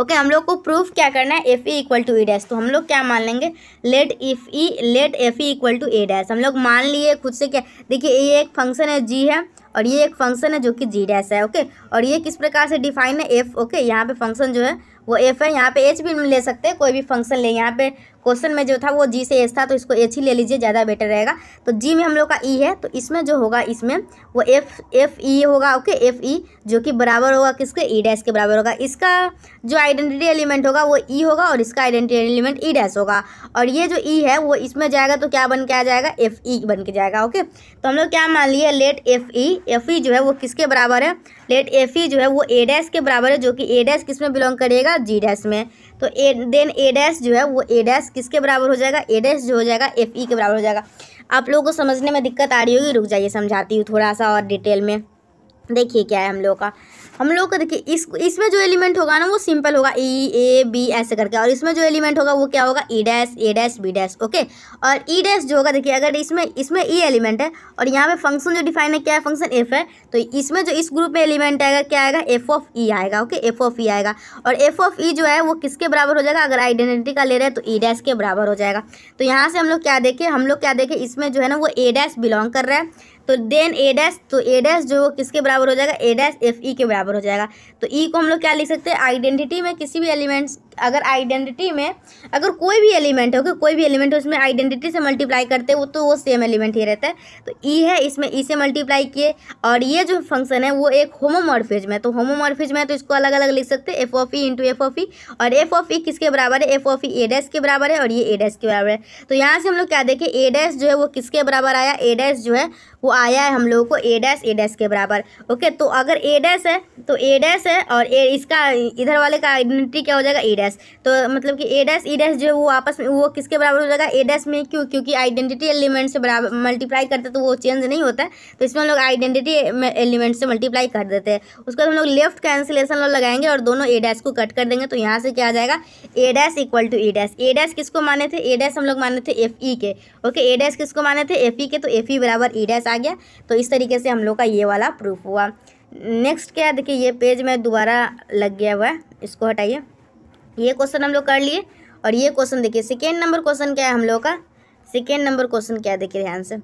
ओके हम लोग को प्रूफ क्या करना है? F E equal to E dash तो हम लोग क्या मान लेंगे? Let if E let F E equal to A dash हम लोग मान लिए खुद से क्या? देखिए, ये एक फ़ंक्शन है जी है और ये एक फ़ंक्शन है जो कि जी डैश है ओके और ये किस प्रकार से डिफाइन है? एफ़ ओके यहाँ पे फ़ंक्शन जो है वो एफ़ है यहाँ पे एच भी ले सकते हैं कोई भी फ़ंक्शन ले, यहाँ पे क्वेश्चन में जो था वो जी से एच था तो इसको एच ही ले लीजिए, ज़्यादा बेटर रहेगा। तो जी में हम लोग का ई है तो इसमें जो होगा इसमें वो एफ़ एफ़ ई होगा, ओके? एफ़ ई, जो कि बराबर होगा किसके? ई डैश के बराबर होगा। इसका जो आइडेंटिटी एलिमेंट होगा वो ई होगा और इसका आइडेंटिटी एलिमेंट ई डैश होगा। और ये जो ई है वो इसमें जाएगा तो क्या बन के आ जाएगा? एफ़ ई बन के जाएगा, ओके? तो हम लोग क्या मान लिए? Let F E F E जो है वो किसके बराबर है? लेट एफ़ ई जो है वो ए डैश के बराबर है, जो कि ए डैश किसमें बिलोंग करेगा? जी डैश में। तो ए देन ए डैश जो है, वो ए डैश किसके बराबर हो जाएगा? ए डैश जो हो जाएगा एफ़ ई के बराबर हो जाएगा। आप लोगों को समझने में दिक्कत आ रही होगी, रुक जाइए, समझाती हूँ थोड़ा सा और डिटेल में। देखिए क्या है हम लोग का। हम लोग का देखिए, इस, इसमें जो एलिमेंट होगा ना, वो सिंपल होगा। ई ए बी ऐसे करके। और इसमें जो एलिमेंट होगा, वो क्या होगा? E dash A dash B dash okay और ई डैश जो होगा, देखिए, अगर इसमें इसमें ई e एलिमेंट है, और यहाँ पे फ़ंक्शन जो डिफाइन है, क्या है? फ़ंक्शन एफ़ है। तो इसमें जो इस ग्रुप में एलिमेंट आएगा, क्या आएगा? एफ़ ऑफ़ ई आएगा ओके एफ़ ऑफ़ ई आएगा। और एफ़ ऑफ़ ई जो है, वो किसके बराबर हो जाएगा? अगर आइडेंटिटी का ले रहे हैं तो ई e डैश के बराबर हो जाएगा। तो यहाँ से हम लोग क्या देखें, हम लोग क्या देखें, इसमें जो है ना, वो ए डैश बिलोंग कर रहा है। तो देन ए डैश तो ए डैश जो किसके बराबर हो जाएगा? ए डैश एफ़ ई के बराबर हो जाएगा। तो ई e को हम लोग क्या लिख सकते हैं? आइडेंटिटी में किसी भी एलिमेंट्स अगर आइडेंटिटी में अगर कोई भी एलिमेंट है ओके कोई भी एलिमेंट है उसमें आइडेंटिटी से मल्टीप्लाई करते हैं, वो तो वो सेम एलिमेंट ही रहता है। तो ई e है, इसमें ई e से मल्टीप्लाई किए, और ये जो फ़ंक्शन है, वो एक होमोमॉर्फिज में तो होमोमॉर्फिज में तो इसको अलग अलग लिख सकते हैं F of E into F of E और एफ़ ऑफ़ ई किसके बराबर है? F of E A dash के बराबर है, और ये ए डैश के बराबर है। तो यहाँ से हम लोग क्या देखें ए डैश जो है, वो किसके बराबर आया? ए डैश जो है, वो आया है हम लोगों को ए डैश ए डैश के बराबर। ओके तो अगर ए डैश है तो ए डैश है, और ए इसका, इधर वाले का आइडेंटिटी क्या हो जाएगा? ए डैश तो मतलब कि ए डैश ई डैश जो है वो आपस में, वो किसके बराबर हो जाएगा? ए डैश में क्यों? क्योंकि आइडेंटिटी एलिमेंट से बराबर मल्टीप्लाई करते तो वो चेंज नहीं होता है। तो इसमें हम लोग आइडेंटिटी एलिमेंट से मल्टीप्लाई कर देते हैं। उसके बाद हम लोग लेफ़्ट कैंसिलेशन लोग लगाएँगे और दोनों ए डैश को कट कर देंगे तो यहाँ से क्या आ जाएगा? A dash equal to E dash A dash किसको माने थे? ए डैश हम लोग माने थे एफ़ ई के। ओके ए डैश किसको माने थे? एफ़ ई के तो एफ़ ई बराबर ई डैश आ गया। तो इस तरीके से हम लोग का ये वाला प्रूफ हुआ। नेक्स्ट क्या, देखिए ये पेज में दोबारा लग गया हुआ है। इसको हटाइए। ये क्वेश्चन हम लोग कर लिए। और ये क्वेश्चन देखिए सेकेंड नंबर क्वेश्चन क्या है हम लोग का? सेकेंड नंबर क्वेश्चन क्या है देखिए ध्यान से।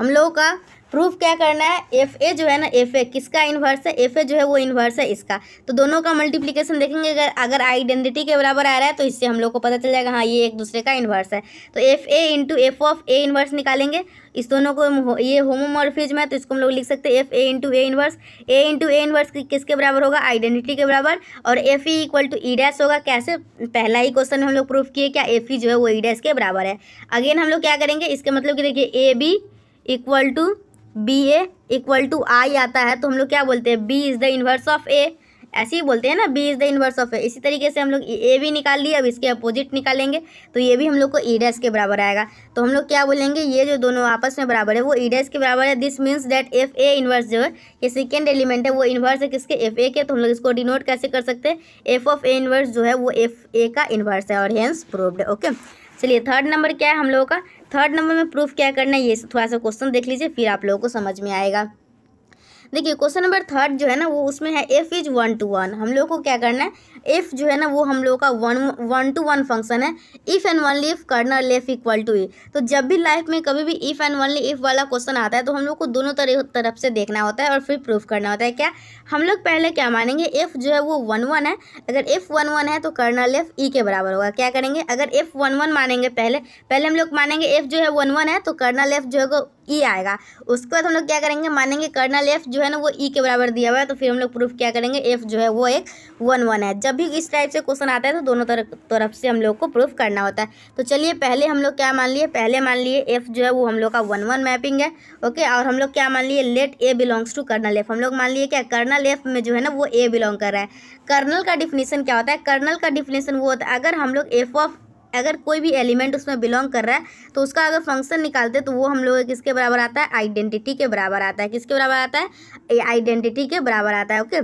हम लोगों का प्रूफ क्या करना है? एफ़ ए जो है ना एफ़ ए किसका इन्वर्स है? एफ़ ए जो है वो इन्वर्स है इसका। तो दोनों का मल्टीप्लीकेशन देखेंगे, अगर अगर आइडेंटिटी के बराबर आ रहा है तो इससे हम लोग को पता चल जाएगा हाँ ये एक दूसरे का इन्वर्स है। तो F A into F of A inverse निकालेंगे। इस दोनों को ये होमोमॉर्फिज्म है तो इसको हम लोग लिख सकते हैं F A into A inverse A into A inverse किसके बराबर होगा? आइडेंटिटी के बराबर। और F E equal to E dash होगा, कैसे? पहला ही क्वेश्चन हम लोग प्रूफ किए, क्या एफ़ ई जो है वो ई डैश के बराबर है। अगेन हम लोग क्या करेंगे? इसके मतलब कि देखिए A B equal to B A equal to I आता है तो हम लोग क्या बोलते हैं? B is the inverse of A ऐसे ही बोलते हैं ना B is the inverse of A इसी तरीके से हम लोग ए भी निकाल लिए अब इसके अपोजिट निकालेंगे तो ये भी हम लोग को ई डैश के बराबर आएगा। तो हम लोग क्या बोलेंगे? ये जो दोनों आपस में बराबर है, वो ई डैश के बराबर है। This means that F A inverse जो है, ये सेकेंड एलिमेंट है, वो इन्वर्स है किसके? एफ़ ए के तो हम लोग इसको डिनोट कैसे कर सकते हैं? एफ़ ऑफ़ ए इन्वर्स जो है, वो एफ़ ए का इन्वर्स है, और हेंस प्रूव्ड ओके चलिए थर्ड नंबर क्या है हम लोगों का? थर्ड नंबर में प्रूफ क्या करना है? ये थोड़ा सा क्वेश्चन देख लीजिए, फिर आप लोगों को समझ में आएगा। देखिए क्वेश्चन नंबर थर्ड जो है ना, वो उसमें है F is one two one हम लोग को क्या करना है? एफ़ जो है ना वो हम लोग का one one two one function है if and only if kernel F equal to E तो जब भी लाइफ में कभी भी इफ़ एंड वनली इफ़ वाला क्वेश्चन आता है तो हम लोग को दोनों तरह तरफ़ से देखना होता है और फिर प्रूफ करना होता है। क्या? हम लोग पहले क्या मानेंगे? एफ़ जो है वो वन वन है। अगर एफ़ वन वन है तो कर्नल एफ़ ई के बराबर होगा। क्या करेंगे? अगर एफ़ वन वन मानेंगे पहले पहले हम लोग मानेंगे एफ़ जो है वन वन है तो कर्नल एफ़ जो है ई आएगा। उसके बाद हम लोग क्या करेंगे? मानेंगे कर्नल एफ़ जो है ना वो ई के बराबर दिया हुआ है तो फिर हम लोग प्रूफ क्या करेंगे? एफ़ जो है वो एक वन वन है। जब भी इस टाइप से क्वेश्चन आता है तो दोनों तरफ़ तरफ़ से हम लोग को प्रूफ करना होता है। तो चलिए, पहले हम लोग क्या मान लिए? पहले मान लिए एफ़ जो है, वो हम लोग का वन वन मैपिंग है ओके और हम लोग क्या मान लिए? Let A belongs to kernel F हम लोग मान लिए क्या? कर्नल एफ़ में जो है ना, वो ए बिलोंग कर रहा है। कर्नल का डिफिनेशन क्या होता है? कर्नल का डिफिनेशन वो होता है, अगर हम लोग एफ़ ऑफ़ अगर कोई भी एलिमेंट उसमें बिलोंग कर रहा है तो उसका अगर फ़ंक्शन निकालते तो वो हम लोग किसके बराबर आता है? आइडेंटिटी के बराबर आता है। किसके बराबर आता है? आइडेंटिटी के बराबर आता है ओके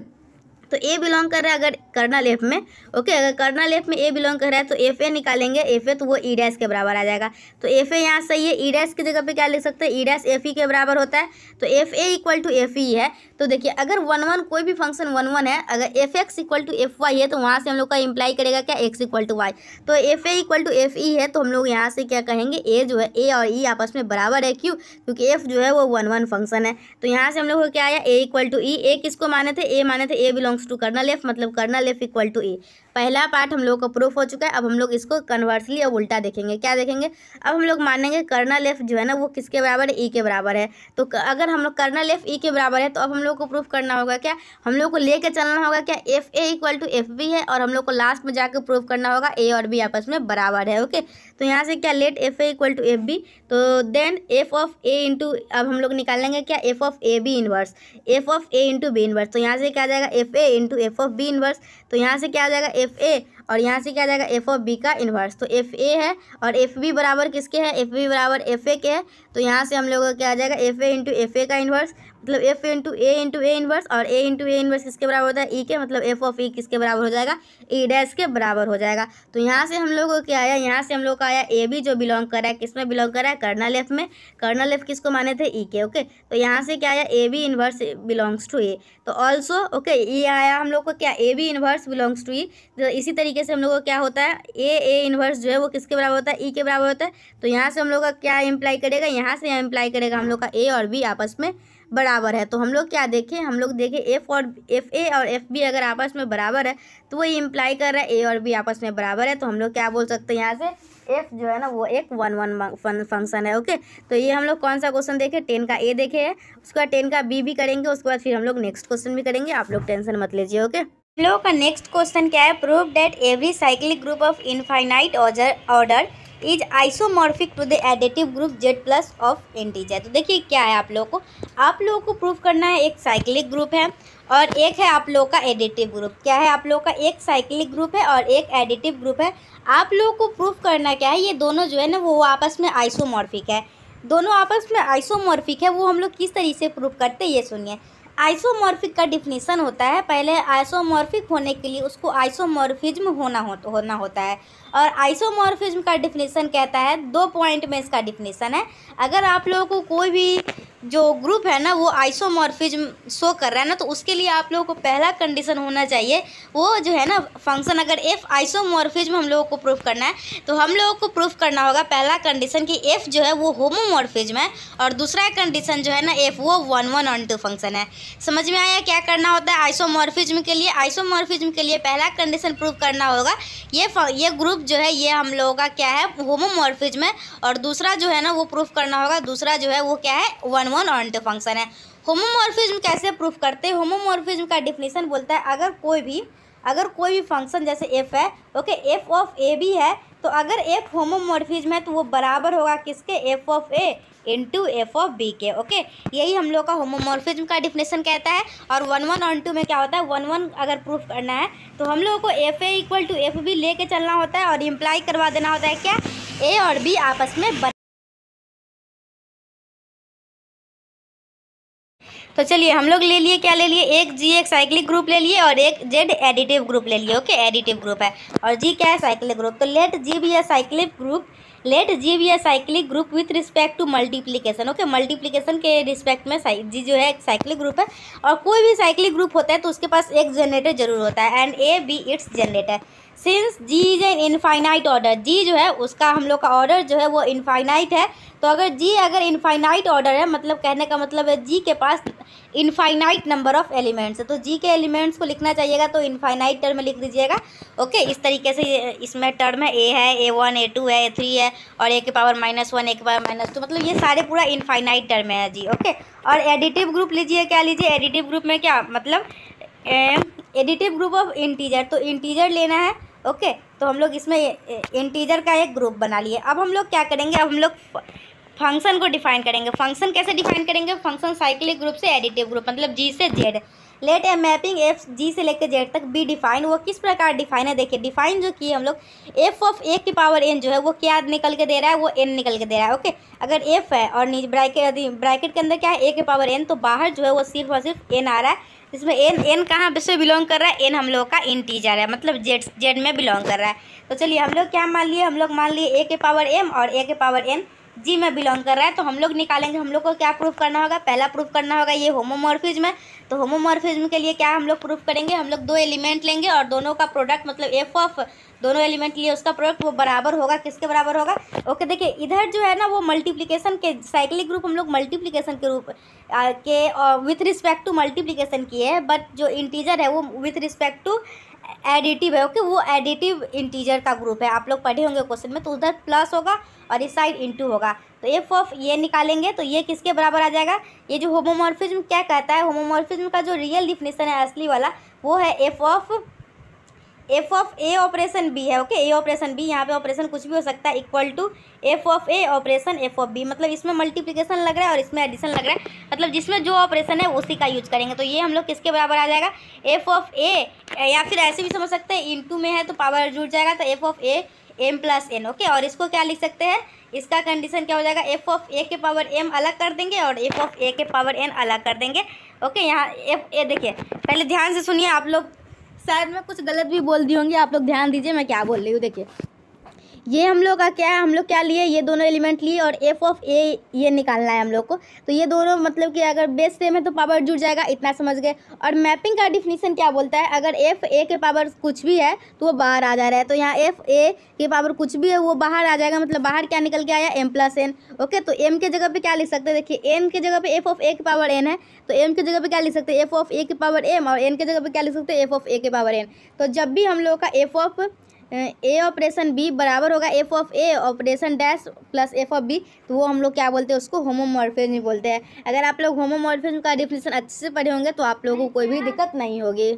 तो ए बिलोंग कर रहा है अगर कर्नल एफ़ में ओके अगर कर्नल एफ़ में ए बिलोंग कर रहा है तो एफ़ ए निकालेंगे एफ़ ए तो वो ई डैश के बराबर आ जाएगा। तो एफ़ ए यहाँ सही है ई डैश की जगह पे क्या लिख सकते हैं? ई डैश एफ़ ई के बराबर होता है। तो F A equal to F E है। तो देखिए, अगर वन वन कोई भी फ़ंक्शन वन वन है, अगर F X equal to F Y है तो वहाँ से हम लोग का इंप्लाई करेगा क्या? एक्स इक्वल टू वाई तो F A equal to F E है तो हम लोग यहाँ से क्या कहेंगे? ए जो है ए और ई आपस में बराबर है। क्यों? क्योंकि एफ़ जो है, वो वन वन फ़ंक्शन है। तो यहाँ से हम लोग को क्या आया? A equal to E A किसको माने थे? ए माने थे A belongs to kernel F मतलब kernel F equal to E पहला पार्ट हम लोग का प्रूफ हो चुका है, अब हम लोग इसको कन्वर्सली अब उल्टा देखेंगे। क्या देखेंगे? अब हम लोग मानेंगे कर्नल एफ़ जो है ना, वो किसके बराबर है? ई के बराबर है। तो अगर हम लोग कर्नल एफ़ ई के बराबर है तो अब हम लोग को प्रूफ करना होगा क्या? हम लोग को लेके चलना होगा क्या? F A equal to F B है और हम लोग को लास्ट में जाकर प्रूफ करना होगा ए और बी आपस में बराबर है ओके तो यहाँ से क्या let F A equal to F B तो then F of A into अब हम लोग निकालेंगे क्या? F of A B inverse F of A into B inverse तो यहाँ से क्या आ जाएगा? F A into F of B inverse तो यहाँ से क्या आ जाएगा? एफ़ ए, और यहाँ से क्या जाएगा? एफ़ ओ बी का इन्वर्स। तो एफ़ ए है, और एफ़ बी बराबर किसके है? एफ़ बी बराबर एफ़ ए के है। तो यहाँ से हम लोगों का क्या आ जाएगा? F A into F A का इन्वर्स। मतलब F into A into A inverse और ए इंटू ए इनवर्स किसके बराबर होता है? ई e के मतलब एफ़ ऑफ़ ई किसके बराबर हो जाएगा? ई e डैश के बराबर हो जाएगा। तो यहाँ से हम लोग को क्या आया? यहाँ से हम लोग का आया ए बी जो बिलोंग कर रहा है। किसमें बिलोंग कर रहा है? कर्नल एफ़ में। कर्नल एफ़ किसको माने थे? ई e के ओके तो यहाँ से क्या आया? A B inverse belongs to A तो ऑल्सो ओके ई आया हम लोग को क्या? A B inverse belongs to E तो इसी तरीके से हम लोग को क्या होता है? ए ए इनवर्स जो है वो किसके बराबर होता है? ई के बराबर होता है। तो यहाँ से हम लोग का क्या इम्प्लाई करेगा? यहाँ से इम्प्लाई करेगा हम लोग का ए और बी आपस में। बराबर है। तो हम लोग क्या देखें? हम लोग देखें एफ़ और एफ़ ए और एफ़ बी अगर आपस में बराबर है तो वो इम्प्लाई कर रहा है ए और बी आपस में बराबर है। तो हम लोग क्या बोल सकते हैं यहाँ से? एफ़ जो है ना, वो एक वन वन फ़ंक्शन है ओके तो ये हम लोग कौन सा क्वेश्चन देखें? टेन का ए देखे। है उसके बाद टेन का बी भी करेंगे, उसके बाद फिर हम लोग नेक्स्ट क्वेश्चन भी करेंगे। आप लोग टेंशन मत लीजिए ओके हम लोग का नेक्स्ट क्वेश्चन क्या है? Prove that every cyclic group of infinite order is isomorphic to the additive group Z plus of integer तो देखिए क्या है आप लोगों को। आप लोगों को प्रूफ करना है एक साइक्लिक ग्रुप है और एक है आप लोगों का एडिटिव ग्रुप क्या है आप लोगों का एक साइक्लिक ग्रुप है और एक एडिटिव ग्रुप है। आप लोगों को प्रूफ करना क्या है ये दोनों जो है ना वो आपस में आइसोमॉर्फिक है। दोनों आपस में आइसोमॉर्फिक है वो हम लोग किस तरीके से प्रूफ करते हैं ये सुनिए। आइसोमॉर्फिक का डिफिनीसन होता है पहले आइसोमॉर्फिक होने के लिए उसको आइसोमॉर्फिज्म होना हो, होना होता है। और आइसोमॉर्फिज्म का डिफिनीसन कहता है, दो पॉइंट में इसका डिफिनीसन है। अगर आप लोगों को कोई भी जो ग्रुप है ना, वो आइसोमॉर्फिज्म शो कर रहा है ना तो उसके लिए आप लोगों को पहला कंडीशन होना चाहिए। वो जो है ना फ़ंक्शन अगर एफ़ आइसोमॉर्फिज्म हम लोगों को प्रूफ करना है तो हम लोगों को प्रूफ करना होगा पहला कंडीशन कि एफ़ जो है वो होमोमॉर्फिज्म है, और दूसरा कंडीशन जो है ना एफ़ वो one one onto function है। समझ में आया क्या करना होता है? आइसोमॉर्फिज्म के लिए, आइसोमॉर्फिज्म के लिए पहला कंडीशन प्रूफ करना होगा। ये ये ग्रुप जो है, ये हम लोगों का क्या है होमोमॉर्फिज्म है। और दूसरा जो है ना, वो प्रूफ करना होगा। दूसरा जो है, वो क्या है one one onto function है। होमोमॉर्फिज्म कैसे प्रूफ करते हैं? होमोमॉर्फिज्म का डिफिनेशन बोलता है, अगर कोई भी, अगर कोई भी फ़ंक्शन जैसे एफ़ है ओके एफ़ ऑफ़ ए भी है तो अगर एफ़ होमोमॉर्फिज्म है तो वो बराबर होगा किसके? F of A into F of B के ओके यही हम लोग का होमोमॉर्फिज्म का डिफिनेशन कहता है और वन वन ऑन टू में क्या होता है? वन वन अगर प्रूफ करना है तो हम लोगों को F A equal to F B लेके चलना होता है और इम्प्लाई करवा देना होता है क्या? ए और बी आपस में बन तो चलिए हम लोग ले लिए, क्या ले लिए? एक जी एक साइक्लिक ग्रुप ले लिए और एक जेड एडिटिव ग्रुप ले लिए ओके एडिटिव ग्रुप है। और जी क्या है? साइक्लिक ग्रुप तो लेट जी भी है cyclic group let G be a cyclic group with respect to multiplication okay multiplication के रिस्पेक्ट में जी जो है, एक साइक्लिक ग्रुप है। और कोई भी साइक्लिक ग्रुप होता है तो उसके पास एक जनरेटर ज़रूर होता है। And A be its generator since G is an infinite order G जो है, उसका हम लोग का ऑर्डर जो है, वो इनफाइनाइट है। तो अगर जी अगर इनफाइनाइट ऑर्डर है मतलब कहने का मतलब है जी के पास इनफाइनाइट नंबर ऑफ़ एलिमेंट्स है। तो जी के एलिमेंट्स को लिखना चाहिएगा तो इनफाइनाइट टर्म में लिख दीजिएगा। ओके इस तरीके से इसमें टर्म है ए है ए वन ए टू है ए थ्री है, और ए के पावर माइनस वन ए के पावर माइनस टू मतलब ये सारे पूरा इनफाइनाइट टर्म है जी ओके और एडिटिव ग्रुप लीजिए, क्या लीजिए? एडिटिव ग्रुप में क्या मतलब एडिटिव ग्रुप ऑफ़ इंटीजर तो इंटीजर लेना है। ओके तो हम लोग इसमें इंटीजर का एक ग्रुप बना लिए। अब हम लोग क्या करेंगे? अब हम लोग फ़ंक्शन को डिफाइन करेंगे। फ़ंक्शन कैसे डिफाइन करेंगे? फ़ंक्शन साइक्लिक ग्रुप से एडिटिव ग्रुप मतलब जी से Z let A mapping F G से लेकर जेड तक बी डिफाइन वो किस प्रकार डिफाइन है? देखिए डिफाइन जो किए हम लोग एफ़ ऑफ़ ए की पावर एन जो है, वो क्या निकल के दे रहा है? वो एन निकल के दे रहा है, ओके? अगर एफ़ है और ब्रैकेट ब्रैकेट के अंदर क्या है? ए के पावर एन तो बाहर जो है वो सिर्फ़ और सिर्फ़ एन आ रहा है। इसमें एन एन कहाँ से बिलोंग कर रहा है? एन हम लोग का इंटीजर है मतलब जेड जेड में बिलोंग कर रहा है। तो चलिए हम लोग क्या मान लिए? हम लोग मान लिए ए के पावर एम और ए के पावर एन जी, में बिलोंग कर रहा है तो हम लोग निकालेंगे। हम लोग को क्या प्रूफ करना होगा? पहला प्रूफ करना होगा ये होमोमॉर्फिज्म है। तो होमोमॉर्फिज्म के लिए क्या हम लोग प्रूफ करेंगे? हम लोग दो एलिमेंट लेंगे और दोनों का प्रोडक्ट मतलब एफ़ ऑफ़ दोनों एलिमेंट लिए उसका प्रोडक्ट वो बराबर होगा। किसके बराबर होगा? ओके देखिए, इधर जो है ना, वो मल्टीप्लिकेशन के साइक्लिक ग्रुप हम लोग मल्टीप्लिकेशन के रूप के विथ रिस्पेक्ट टू मल्टीप्लिकेशन किए हैं। बट जो इंटीजर है, वो विथ रिस्पेक्ट टू एडिटिव है ओके वो एडिटिव इंटीजर का ग्रुप है। आप लोग पढ़े होंगे क्वेश्चन में तो उधर प्लस होगा और इस साइड इंटू होगा। तो एफ़ ऑफ़ ये निकालेंगे तो ये किसके बराबर आ जाएगा? ये जो होमोमॉर्फिज्म क्या कहता है? होमोमॉर्फिज्म का जो रियल डिफिनेशन है, असली वाला, वो है F of F of A operation B है ओके ए ऑपरेशन बी यहाँ पे ऑपरेशन कुछ भी हो सकता है equal to F of A operation F of B मतलब इसमें मल्टीप्लिकेशन लग रहा है और इसमें एडिशन लग रहा है। मतलब जिसमें जो ऑपरेशन है, उसी का यूज़ करेंगे। तो ये हम लोग किसके बराबर आ जाएगा? एफ़ ऑफ़ ए या फिर ऐसे भी समझ सकते हैं इंटू में है तो पावर जुड़ जाएगा तो F of A M plus N okay और इसको क्या लिख सकते हैं? इसका कंडीशन क्या हो जाएगा? एफ़ ऑफ़ ए के पावर एम अलग कर देंगे और एफ़ ऑफ़ ए के पावर एन अलग कर देंगे ओके यहाँ एफ़ ए देखिए, पहले ध्यान से सुनिए, आप लोग शायद मैं कुछ गलत भी बोल दी होंगी, आप लोग ध्यान दीजिए, मैं क्या बोल रही हूँ, देखिए। ये हम लोग का क्या है? हम लोग क्या लिए? ये दोनों एलिमेंट लिए और एफ़ ऑफ़ ए ये निकालना है हम लोग को। तो ये दोनों मतलब कि अगर बेस सेम है तो पावर जुड़ जाएगा, इतना समझ गए। और मैपिंग का डिफिनीसन क्या बोलता है? अगर एफ़ ए के पावर कुछ भी है तो वो बाहर आ जा रहा है। तो यहाँ एफ़ ए के पावर कुछ भी है, वो बाहर आ जाएगा। मतलब बाहर क्या निकल के आया? एम प्लस एन ओके तो एम के जगह पर क्या लिख सकते हैं? देखिए एम के जगह पर एफ़ ऑफ़ ए के पावर एन है। तो एम के जगह पर क्या लिख सकते हैं? एफ़ ऑफ़ ए के पावर एम और एन के जगह पर क्या लिख सकते हैं? एफ़ ऑफ़ ए के पावर एन तो जब भी हम लोग का F of A operation B बराबर होगा F of A, operation dash plus F of B. तो वो हम लोग क्या बोलते हैं, उसको होमोमोर्फिज बोलते हैं। अगर आप लोग होमोमोर्फिज का डिफिनेशन अच्छे से पढ़े होंगे तो आप लोगों को कोई भी दिक्कत नहीं होगी।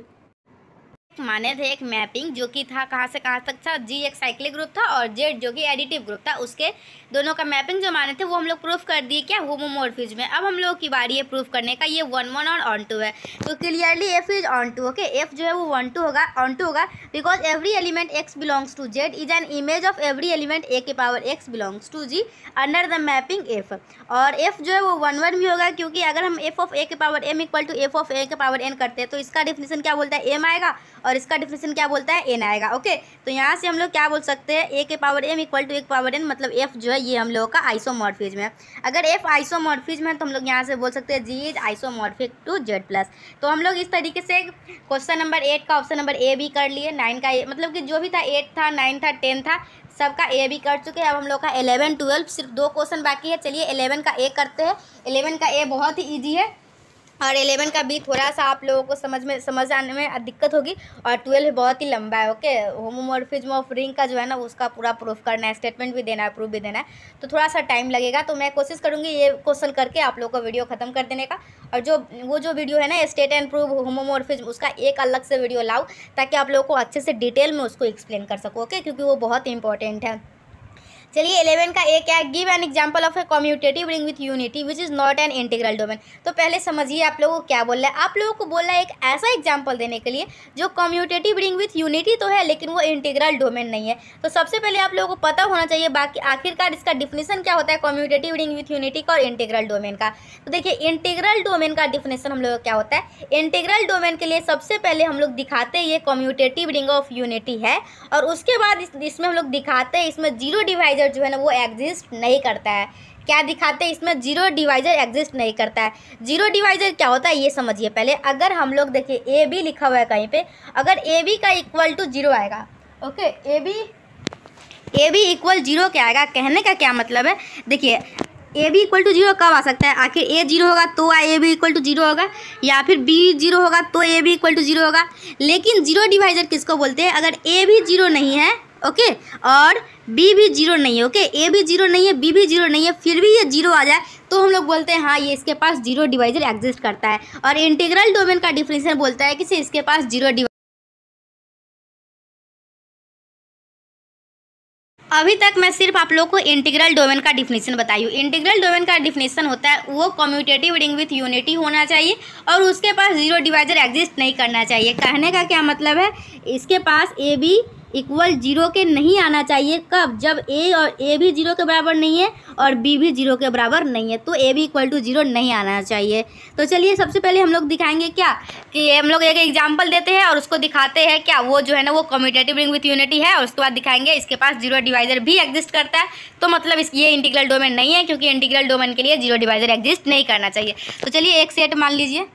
माने थे एक मैपिंग जो कि था, कहाँ से कहाँ तक था? जी एक साइक्लिक ग्रुप था और जेड जो कि एडिटिव ग्रुप था। उसके दोनों का मैपिंग जो माने थे, वो हम लोग प्रूफ कर दिए क्या होमोमोर्फिज में। अब हम लोग की बारी है प्रूफ करने का। ये वन वन और ऑन टू है। तो clearly F is onto okay F जो है वो वन टू होगा ऑन टू होगा because every element X belongs to Z is an image of every element A के power X belongs to G under the mapping F और एफ़ जो है वो वन वन भी होगा क्योंकि अगर हम एफ़ ऑफ़ ए के power M equal to F of A के पावर एन करते हैं तो इसका डिफिनेशन क्या बोलता है? एम आएगा। और इसका डिफिनेशन क्या बोलता है? एन आएगा ओके तो यहाँ से हम लोग क्या बोल सकते हैं? ए के पावर एम इक्वल टू एक पावर एन मतलब एफ़ जो है, ये हम लोग का आइसोमॉर्फिज्म है। अगर एफ़ आइसोमॉर्फिज्म है तो हम लोग यहाँ से बोल सकते हैं G is isomorphic to Z plus तो हम लोग इस तरीके से क्वेश्चन नंबर एट का ऑप्शन नंबर ए भी कर लिए नाइन का मतलब कि जो भी था एट था नाइन था टेन था, सबका ए भी कर चुके हैं। अब हम लोग का एलेवन ट्वेल्व सिर्फ़ दो क्वेश्चन बाकी है। चलिए एलेवन का ए करते हैं। एलेवन का ए बहुत ही ईजी है। और एलेवन का भी थोड़ा सा आप लोगों को समझ में, समझ आने में दिक्कत होगी। और ट्वेल्व बहुत ही लंबा है, ओके? होमोमॉर्फिज्म ऑफ़ रिंग का जो है ना, उसका पूरा प्रूफ करना है, स्टेटमेंट भी देना है, प्रूफ भी देना है। तो थोड़ा सा टाइम लगेगा तो मैं कोशिश करूँगी ये क्वेश्चन करके आप लोगों को वीडियो ख़त्म कर देने का। और जो, वो जो वीडियो है ना स्टेट एंड प्रूफ होमोमॉर्फिज्म, उसका एक अलग से वीडियो लाऊँ, ताकि आप लोगों को अच्छे से डिटेल में उसको एक्सप्लेन कर सको, ओके? क्योंकि वो बहुत इंपॉर्टेंट है। चलिए इलेवन का एक है give an example of a commutative ring with unity which is not an integral domain तो पहले समझिए आप लोगों को क्या बोल रहा है। आप लोगों को बोल रहा है एक ऐसा एग्ज़ाम्पल देने के लिए, जो कम्यूटेटिव रिंग विथ यूनिटी तो है, लेकिन वो इंटीग्रल डोमेन नहीं है। तो सबसे पहले आप लोगों को पता होना चाहिए, बाकी आखिरकार इसका डिफिनेशन क्या होता है कम्यूटेटिव रिंग विथ यूनिटी का और इंटीग्रल डोमेन का। तो देखिए इंटीग्रल डोमेन का डिफिनेशन हम लोग क्या होता है? इंटीग्रल डोमेन के लिए सबसे पहले हम लोग दिखाते हैं, ये कम्यूटेटिव रिंग ऑफ़ यूनिटी है, और उसके बाद इसमें हम लोग दिखाते हैं, इसमें ज़ीरो डिवाइजर जो है ना वो एग्जिस्ट नहीं करता है। क्या दिखाते हैं? इसमें ज़ीरो डिवाइजर एग्जिस्ट नहीं करता है। ज़ीरो डिवाइजर क्या होता है? ये समझिए पहले। अगर हम लोग देखिए, ए बी लिखा हुआ है कहीं पे। अगर ए बी का इक्वल टू ज़ीरो आएगा, okay, A B A B equal zero क्या आएगा? कहने का क्या मतलब है? देखिए, A B equal to zero कब आ सकता है? आखिर ए ज़ीरो होगा तो A B equal to zero होगा, या फिर बी ज़ीरो होगा तो A B equal to zero होगा। लेकिन ज़ीरो डिवाइजर किसको बोलते हैं? अगर ए भी ज़ीरो नहीं है ओके? और बी भी ज़ीरो नहीं है, ओके? ए भी ज़ीरो नहीं है बी भी ज़ीरो नहीं है, फिर भी ये ज़ीरो आ जाए तो हम लोग बोलते हैं हाँ ये इसके पास ज़ीरो डिवाइजर एग्जिस्ट करता है। और इंटीग्रल डोमेन का डिफिनेशन बोलता है कि इसके पास ज़ीरो अभी तक मैं सिर्फ़ आप लोग को इंटीग्रल डोमेन का डिफिनेशन बताई हूँ। इंटीग्रल डोमेन का डिफिनेशन होता है, वो कम्यूटेटिव रिंग विथ यूनिटी होना चाहिए, और उसके पास ज़ीरो डिवाइजर एग्जिस्ट नहीं करना चाहिए। कहने का क्या मतलब है? इसके पास ए बी इक्वल ज़ीरो के नहीं आना चाहिए। कब? जब ए और ए भी ज़ीरो के बराबर नहीं है और बी भी ज़ीरो के बराबर नहीं है तो ए भी इक्वल टू ज़ीरो नहीं आना चाहिए। तो चलिए, सबसे पहले हम लोग दिखाएँगे क्या? कि हम लोग एक एग्ज़ाम्पल देते हैं और उसको दिखाते हैं क्या वो जो है ना, वो कम्यूटेटिव रिंग विथ यूनिटी है और उसके बाद दिखाएँगे इसके पास ज़ीरो डिवाइजर भी एग्जिस्ट करता है। तो मतलब इस, ये इंटीग्रल डोमेन नहीं है, क्योंकि इंटीग्रल डोमेन के लिए ज़ीरो डिवाइजर एग्जिस्ट नहीं करना चाहिए। तो चलिए, एक सेट मान लीजिए।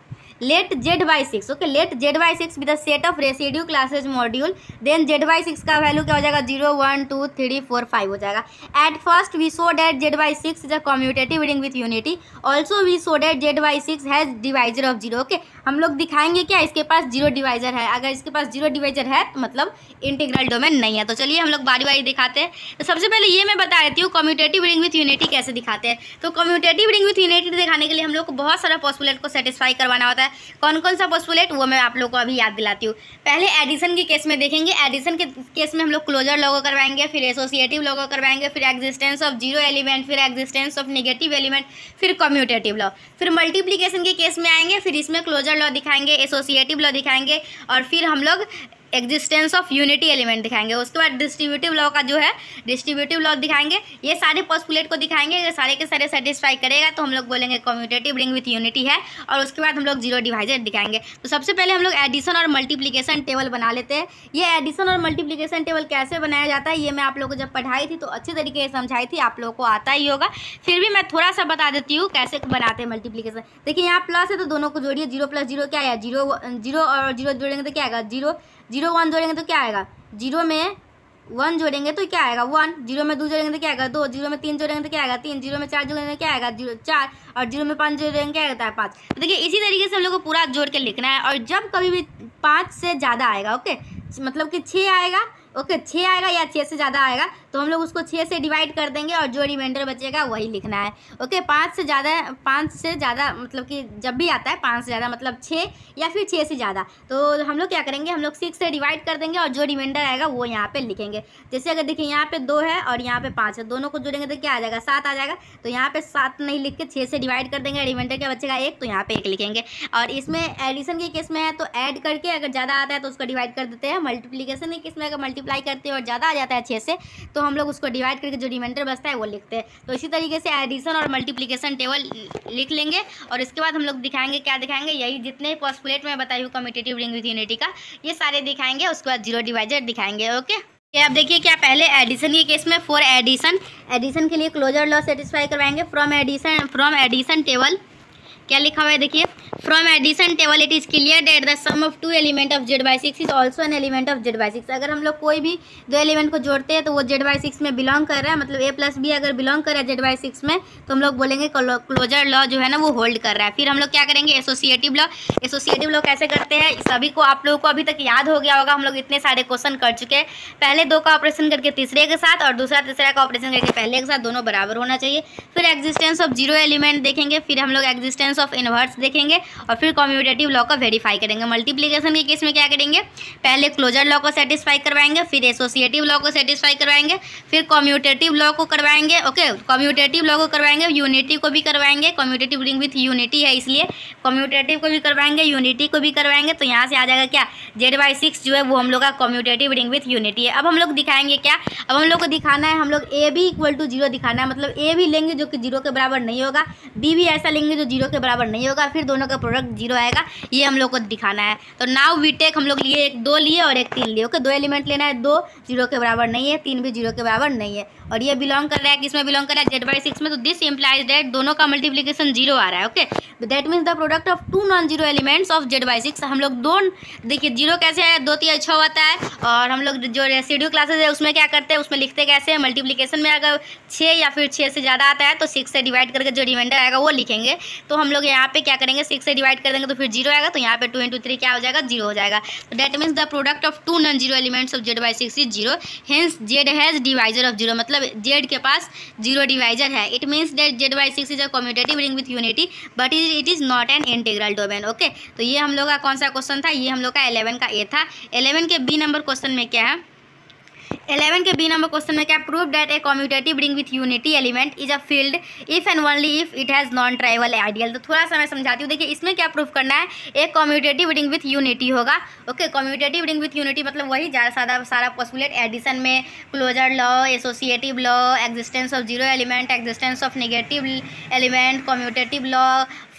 Let Z by six okay let Z by six with the set of residue classes module then Z by six का वैल्यू क्या हो जाएगा? Zero one two three four five हो जाएगा. At first we saw that Z by six is a commutative ring with unity also we saw that Z by six has divisor of zero okay हम लोग दिखाएँगे क्या? इसके पास ज़ीरो डिवाइजर है. अगर इसके पास ज़ीरो डिवाइजर है तो मतलब इंटीग्रल डोमेन नहीं है. तो चलिए हम लोग बारी बारी दिखाते हैं. तो सबसे पहले ये मैं बता देती हूँ कम्यूटेटिव रिंग विथ यूनिटी कैसे दिखाते हैं. तो कम्यूटेटिव रिंग विथ यूनिटी दिखाने के लिए हम लोग को बहुत सारा पॉसिबुलेट को सेटिस्फाई करवाना होता है. कौन कौन सा पॉसिबुलेट वो मैं आप लोग को अभी याद दिलाती हूँ। पहले एडिशन के केस में देखेंगे। एडिशन के केस में हम लोग क्लोजर लोगो करवाएँगे, फिर एसोसिएटिव लोगो करवाएँगे, फिर एग्जिस्टेंस ऑफ़ ज़ीरो एलिमेंट फिर एग्जिस्टेंस ऑफ़ निगेटिव एलिमेंट फिर कम्यूटेटिव लॉ फिर मल्टीप्लीकेशन के केस में आएँगे, फिर इसमें क्लोजर लॉ दिखाएँगे एसोसिएटिव लॉ दिखाएँगे, और फिर हम लोग एग्जिस्टेंस ऑफ़ यूनिटी एलिमेंट दिखाएँगे। उसके बाद डिस्ट्रीब्यूटिव लॉ का जो है डिस्ट्रीब्यूटिव लॉ दिखाएँगे। ये सारे पॉस्पुलेट को दिखाएँगे अगर सारे के सारे सेटिस्फाई करेगा तो हम लोग बोलेंगे कम्यूटेटिव रिंग विथ यूनिटी है, और उसके बाद हम लोग ज़ीरो डिवाइजर दिखाएँगे। तो सबसे पहले हम लोग एडिशन और मल्टीप्लीकेशन टेबल बना लेते हैं। ये एडिशन और मल्टीप्लीकेशन टेबल कैसे बनाया जाता है, ये मैं आप लोगों को जब पढ़ाई थी तो अच्छे तरीके से समझाई थी, आप लोगों को आता ही होगा। फिर भी मैं थोड़ा सा बता देती हूँ कैसे बनाते हैं मल्टीप्लीकेशन देखिए, यहाँ प्लस है तो दोनों को जोड़िए ज़ीरो प्लस ज़ीरो क्या आया ज़ीरो ज़ीरो और ज़ीरो जोड़ेंगे तो क्या आएगा? ज़ीरो ज़ीरो वन जोड़ेंगे तो क्या आएगा? ज़ीरो में वन जोड़ेंगे तो क्या आएगा? वन। ज़ीरो में दो जोड़ेंगे तो क्या आएगा? दो। ज़ीरो में तीन जोड़ेंगे तो क्या आएगा? तीन। ज़ीरो में चार जोड़ेंगे तो क्या आएगा? ज़ीरो, चार। और ज़ीरो में पाँच जोड़ेंगे क्या आएगा? पाँच। तो देखिए, इसी तरीके से हम लोग को पूरा जोड़ के लिखना है। और जब कभी भी पाँच से ज़्यादा आएगा, ओके? मतलब कि छः आएगा, ओके? छः आएगा या छः से ज़्यादा आएगा तो हम लोग उसको छः से डिवाइड कर देंगे और जो रिमाइंडर बचेगा वही लिखना है। ओके पाँच से ज़्यादा, पाँच से ज़्यादा मतलब कि जब भी आता है, पाँच से ज़्यादा मतलब छः या फिर छः से ज़्यादा। तो हम लोग क्या करेंगे, हम लोग सिक्स से डिवाइड कर देंगे और जो रिमाइंडर आएगा वो यहाँ पर लिखेंगे। जैसे अगर देखिए यहाँ पर दो है और यहाँ पे पाँच है, दोनों को जोड़ेंगे तो क्या आ जाएगा, सात आ जाएगा। तो यहाँ पर सात नहीं लिख के छः से डिवाइड कर देंगे रिमाइंडर क्या बचेगा, एक तो यहाँ पर एक लिखेंगे। और इसमें एडिशन के केस में है तो ऐड करके अगर ज़्यादा आता है तो उसको डिवाइड कर देते हैं। मल्टीप्लीकेशन के केस में अगर मल्टीप्लाई करते हैं और ज़्यादा आ जाता है छः से तो हम लोग उसको डिवाइड करके जो रिमाइंडर बचता है वो लिखते हैं। तो इसी तरीके से एडिशन और मल्टीप्लीकेशन टेबल लिख लेंगे और इसके बाद हम लोग दिखाएँगे, क्या दिखाएँगे? यही जितने पॉस्पुलेट में बताई हूँ कम्पिटेटिव रिंग विथ यूनिटी का, ये सारे दिखाएँगे, उसके बाद ज़ीरो डिवाइजर दिखाएँगे ओके ये आप देखिए क्या पहले एडिशन के केस में फॉर एडिशन एडिशन के लिए क्लोजर लॉ सेटिस्फाई करवाएँगे। From addition from addition table क्या लिखा हुआ है देखिए? From addition table it is clear that the sum of two element of Z by six is also an element of Z by six अगर हम लोग कोई भी दो एलिमेंट को जोड़ते हैं तो वो जेड बाई सिक्स में बिलोंग कर रहा है मतलब ए प्लस बी अगर बिलोंग कर रहा है जेड बाई सिक्स में तो हम लोग बोलेंगे क्लोजर लॉ जो है ना वो होल्ड कर रहा है। फिर हम लोग क्या करेंगे? एसोसिएटिव लॉ एसोसिएटिव लॉ कैसे करते हैं? सभी को आप लोगों को अभी तक याद हो गया होगा, हम लोग इतने सारे क्वेश्चन कर चुके हैं। पहले दो का ऑपरेशन करके तीसरे के साथ और दूसरा तीसरा का ऑपरेशन करके पहले के साथ, दोनों बराबर होना चाहिए। फिर एग्जिस्टेंस ऑफ़ ज़ीरो एलिमेंट देखेंगे, फिर हम लोग एग्जिस्टेंस ऑफ़ इनवर्स देखेंगे और फिर कम्यूटेटिव लॉ का वेरीफाई करेंगे। मल्टीप्लीकेशन के केस में क्या करेंगे? पहले क्लोजर लॉ को सेटिस्फाई करवाएँगे, फिर एसोसिएटिव लॉ को सेटिस्फाई करवाएँगे, फिर कम्यूटेटिव लॉ को करवाएँगे ओके कम्यूटेटिव लॉ को करवाएँगे यूनिटी को भी करवाएँगे। कम्यूटेटिव रिंग विथ यूनिटी है इसलिए कम्यूटेटिव को भी करवाएँगे यूनिटी को भी करवाएँगे। तो यहाँ से आ जाएगा क्या? जेड बाई सिक्स जो है वो हम लोग का कम्यूटेटिव रिंग विथ यूनिटी है। अब हम लोग दिखाएँगे क्या? अब हम लोग को दिखाना है, हम लोग ए भी इक्वल टू ज़ीरो दिखाना है। मतलब ए भी लेंगे जो कि ज़ीरो के बराबर नहीं होगा बी भी ऐसा लेंगे जो ज़ीरो के बराबर नहीं होगा, फिर दोनों का प्रोडक्ट ज़ीरो आएगा। ये हम लोग को दिखाना है। तो नाव वी टेक हम लोग लिए एक, दो लिए और एक तीन लिए। ओके दो एलिमेंट लेना है, दो ज़ीरो के बराबर नहीं है, तीन भी ज़ीरो के बराबर नहीं है। और ये बिलोंग कर रहा है, किसमें बिलोंग कर रहा है? जेड बाई सिक्स में तो दिस इम्प्लाइज डेट दोनों का मल्टीप्लीकेशन ज़ीरो आ रहा है okay that means the product of two non zero elements of Z by six हम लोग दो, देखिए ज़ीरो कैसे है दो, तीन छः होता है, और हम लोग जो रेसिड्यू क्लासेज है, उसमें क्या करते हैं? उसमें लिखते कैसे हैं? मल्टीप्लीकेशन में अगर छः या फिर छः से ज़्यादा आता है तो सिक्स से डिवाइड करके जो रिमाइंडर आएगा, वो लिखेंगे। तो हम लोग यहाँ पे क्या करेंगे? सिक्स से डिवाइड कर देंगे तो फिर ज़ीरो आएगा तो यहाँ पे टू इंटू थ्री क्या हो जाएगा? ज़ीरो हो जाएगा। तो that means the product of two non zero elements of Z by six is zero hence Z has divisor of zero मतलब जेड के पास ज़ीरो डिवाइजर है। It means that Z by six is a commutative ring with unity but is it is not an integral domain okay तो ये हम लोग का कौन सा क्वेश्चन था? ये हम लोग का एलेवन का ए था। एलेवन के बी नंबर क्वेश्चन में क्या है? इलेवन के बी नंबर क्वेश्चन में क्या prove that a commutative ring with unity element is a field if and only if it has non trivial ideal तो थोड़ा सा मैं समझाती हूँ। देखिए, इसमें क्या प्रूफ करना है? एक कम्यूटेटिव रिंग विथ यूनिटी होगा। Okay commutative ring with unity मतलब वही ज़्यादा सादा सारा पॉसिबुलेट एडिशन में closure law associative law existence of zero element existence of negative element commutative law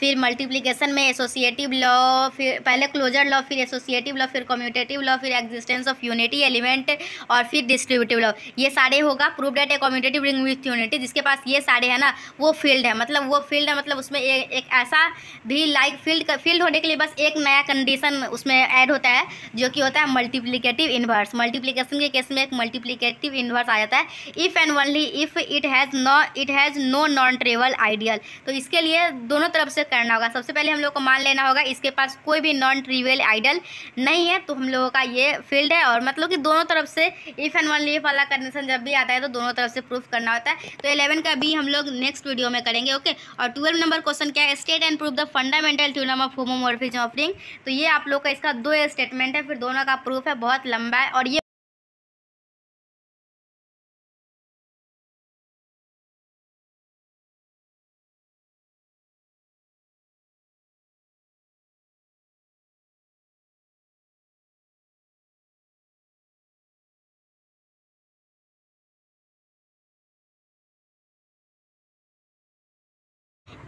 फिर मल्टीप्लिकेशन में एसोसिएटिव लॉ फिर पहले क्लोजर लॉ फिर एसोसिएटिव लॉ फिर कम्यूटेटिव लॉ फिर एग्जिस्टेंस ऑफ़ यूनिटी एलिमेंट और फिर डिस्ट्रीब्यूटिव लॉ ये सारे होगा prove that a commutative ring with unity जिसके पास ये सारे है ना वो फ़ील्ड है. मतलब वो फ़ील्ड है मतलब उसमें ए, एक ऐसा भी लाइक फ़ील्ड फ़ील्ड होने के लिए बस एक नया कंडीशन उसमें ऐड होता है जो कि होता है मल्टीप्लीकेटिव इन्वर्स मल्टीप्लीकेशन के केस में एक मल्टीप्लीकेटिव इन्वर्स आ जाता है. If and only if it has no it has no non trivial ideal तो इसके लिए दोनों तरफ़ से करना होगा। सबसे पहले हम लोग को मान लेना होगा, इसके पास कोई भी नॉन ट्रीवियल आइडल नहीं है तो हम लोगों का ये फ़ील्ड है और मतलब कि दोनों तरफ़ से इफ़ एंड वन लीफ वाला कंडीशन जब भी आता है तो दोनों तरफ़ से प्रूफ करना होता है। तो इलेवन का भी हम लोग नेक्स्ट वीडियो में करेंगे ओके और ट्वेल्व नंबर क्वेश्चन क्या है? State and proof the fundamental theorem of homomorphism of ring तो ये आप लोग का इसका दो स्टेटमेंट है, फिर दोनों का प्रूफ है, बहुत लंबा है और ये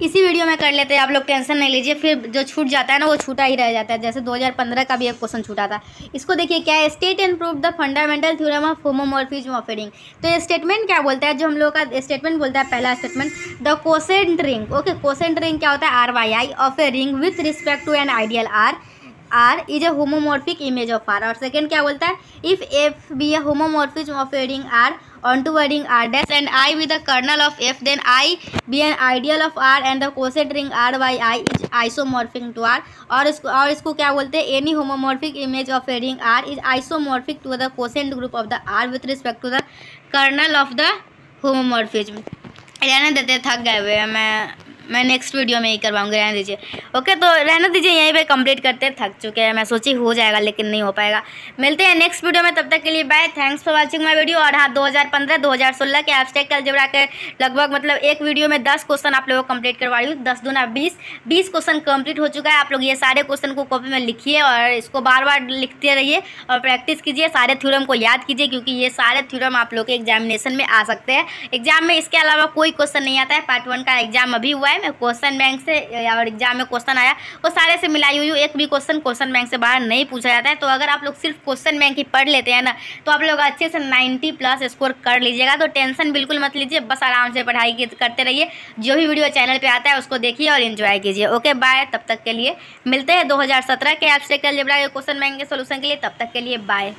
इसी वीडियो में कर लेते हैं। आप लोग टेंशन नहीं लीजिए। फिर जो छूट जाता है ना, वो छूटा ही रह जाता है। जैसे 2015 का भी एक क्वेश्चन छूटा था। इसको देखिए, क्या है? State and prove the fundamental theorem of homomorphism of तो ये स्टेटमेंट क्या बोलता है? जो हम लोग का स्टेटमेंट बोलता है, पहला statement the quotient ring okay quotient ring क्या होता है? R Y I of a ring with respect to an ideal R R is a homomorphic image of R और सेकेंड क्या बोलता है? If F be a homomorphism of a ring R onto wording r dash and i with the kernel of f, then i be an ideal of r and the quotient ring r by i is isomorphic to r. और इसको और इसको क्या बोलते हैं? Any homomorphic image of a ring R is isomorphic to the quotient group of the R with respect to the kernel of the homomorphism रहने देते थक गए हुए मैं मैं नेक्स्ट वीडियो में ही करवाऊँगी, रहने दीजिए। ओके तो रहने दीजिए, यहीं पे कंप्लीट करते थक चुके हैं, मैं सोची हो जाएगा, लेकिन नहीं हो पाएगा। मिलते हैं नेक्स्ट वीडियो में, तब तक के लिए bye thanks for watching my video और हाँ 2015 2016 के एब्स्ट्रैक्ट अलजेब्रा के लगभग मतलब एक वीडियो में दस क्वेश्चन आप लोगों को कंप्लीट करवा रही हूँ। दस दूना बीस। बीस क्वेश्चन कंप्लीट हो चुका है। आप लोग ये सारे क्वेश्चन को कॉपी में लिखिए और इसको बार बार लिखते रहिए और प्रैक्टिस कीजिए। सारे थ्योरम को याद कीजिए, क्योंकि ये सारे थ्योरम आप लोग के एग्जामिनेशन में आ सकते हैं। एग्ज़ाम में इसके अलावा कोई क्वेश्चन नहीं आता है। पार्ट वन का एग्ज़ाम अभी हुआ है। क्वेश्चन बैंक से और एग्ज़ाम में क्वेश्चन आया, वो सारे से मिलाई हुई एक भी क्वेश्चन क्वेश्चन बैंक से बाहर नहीं पूछा जाता है। तो अगर आप लोग सिर्फ़ क्वेश्चन बैंक ही पढ़ लेते हैं ना तो आप लोग अच्छे से नाइन्टी प्लस स्कोर कर लीजिएगा। तो टेंशन बिल्कुल मत लीजिए, बस आराम से पढ़ाई करते रहिए। जो भी वीडियो चैनल पर आता है, उसको देखिए और इन्जॉय कीजिए। ओके बाय तब तक के लिए मिलते हैं दो हज़ार सत्रह के एब्स्ट्रेक्ट अलजेब्रा के क्वेश्चन बैंक के सोल्यूशन के लिए। तब तक के लिए बाय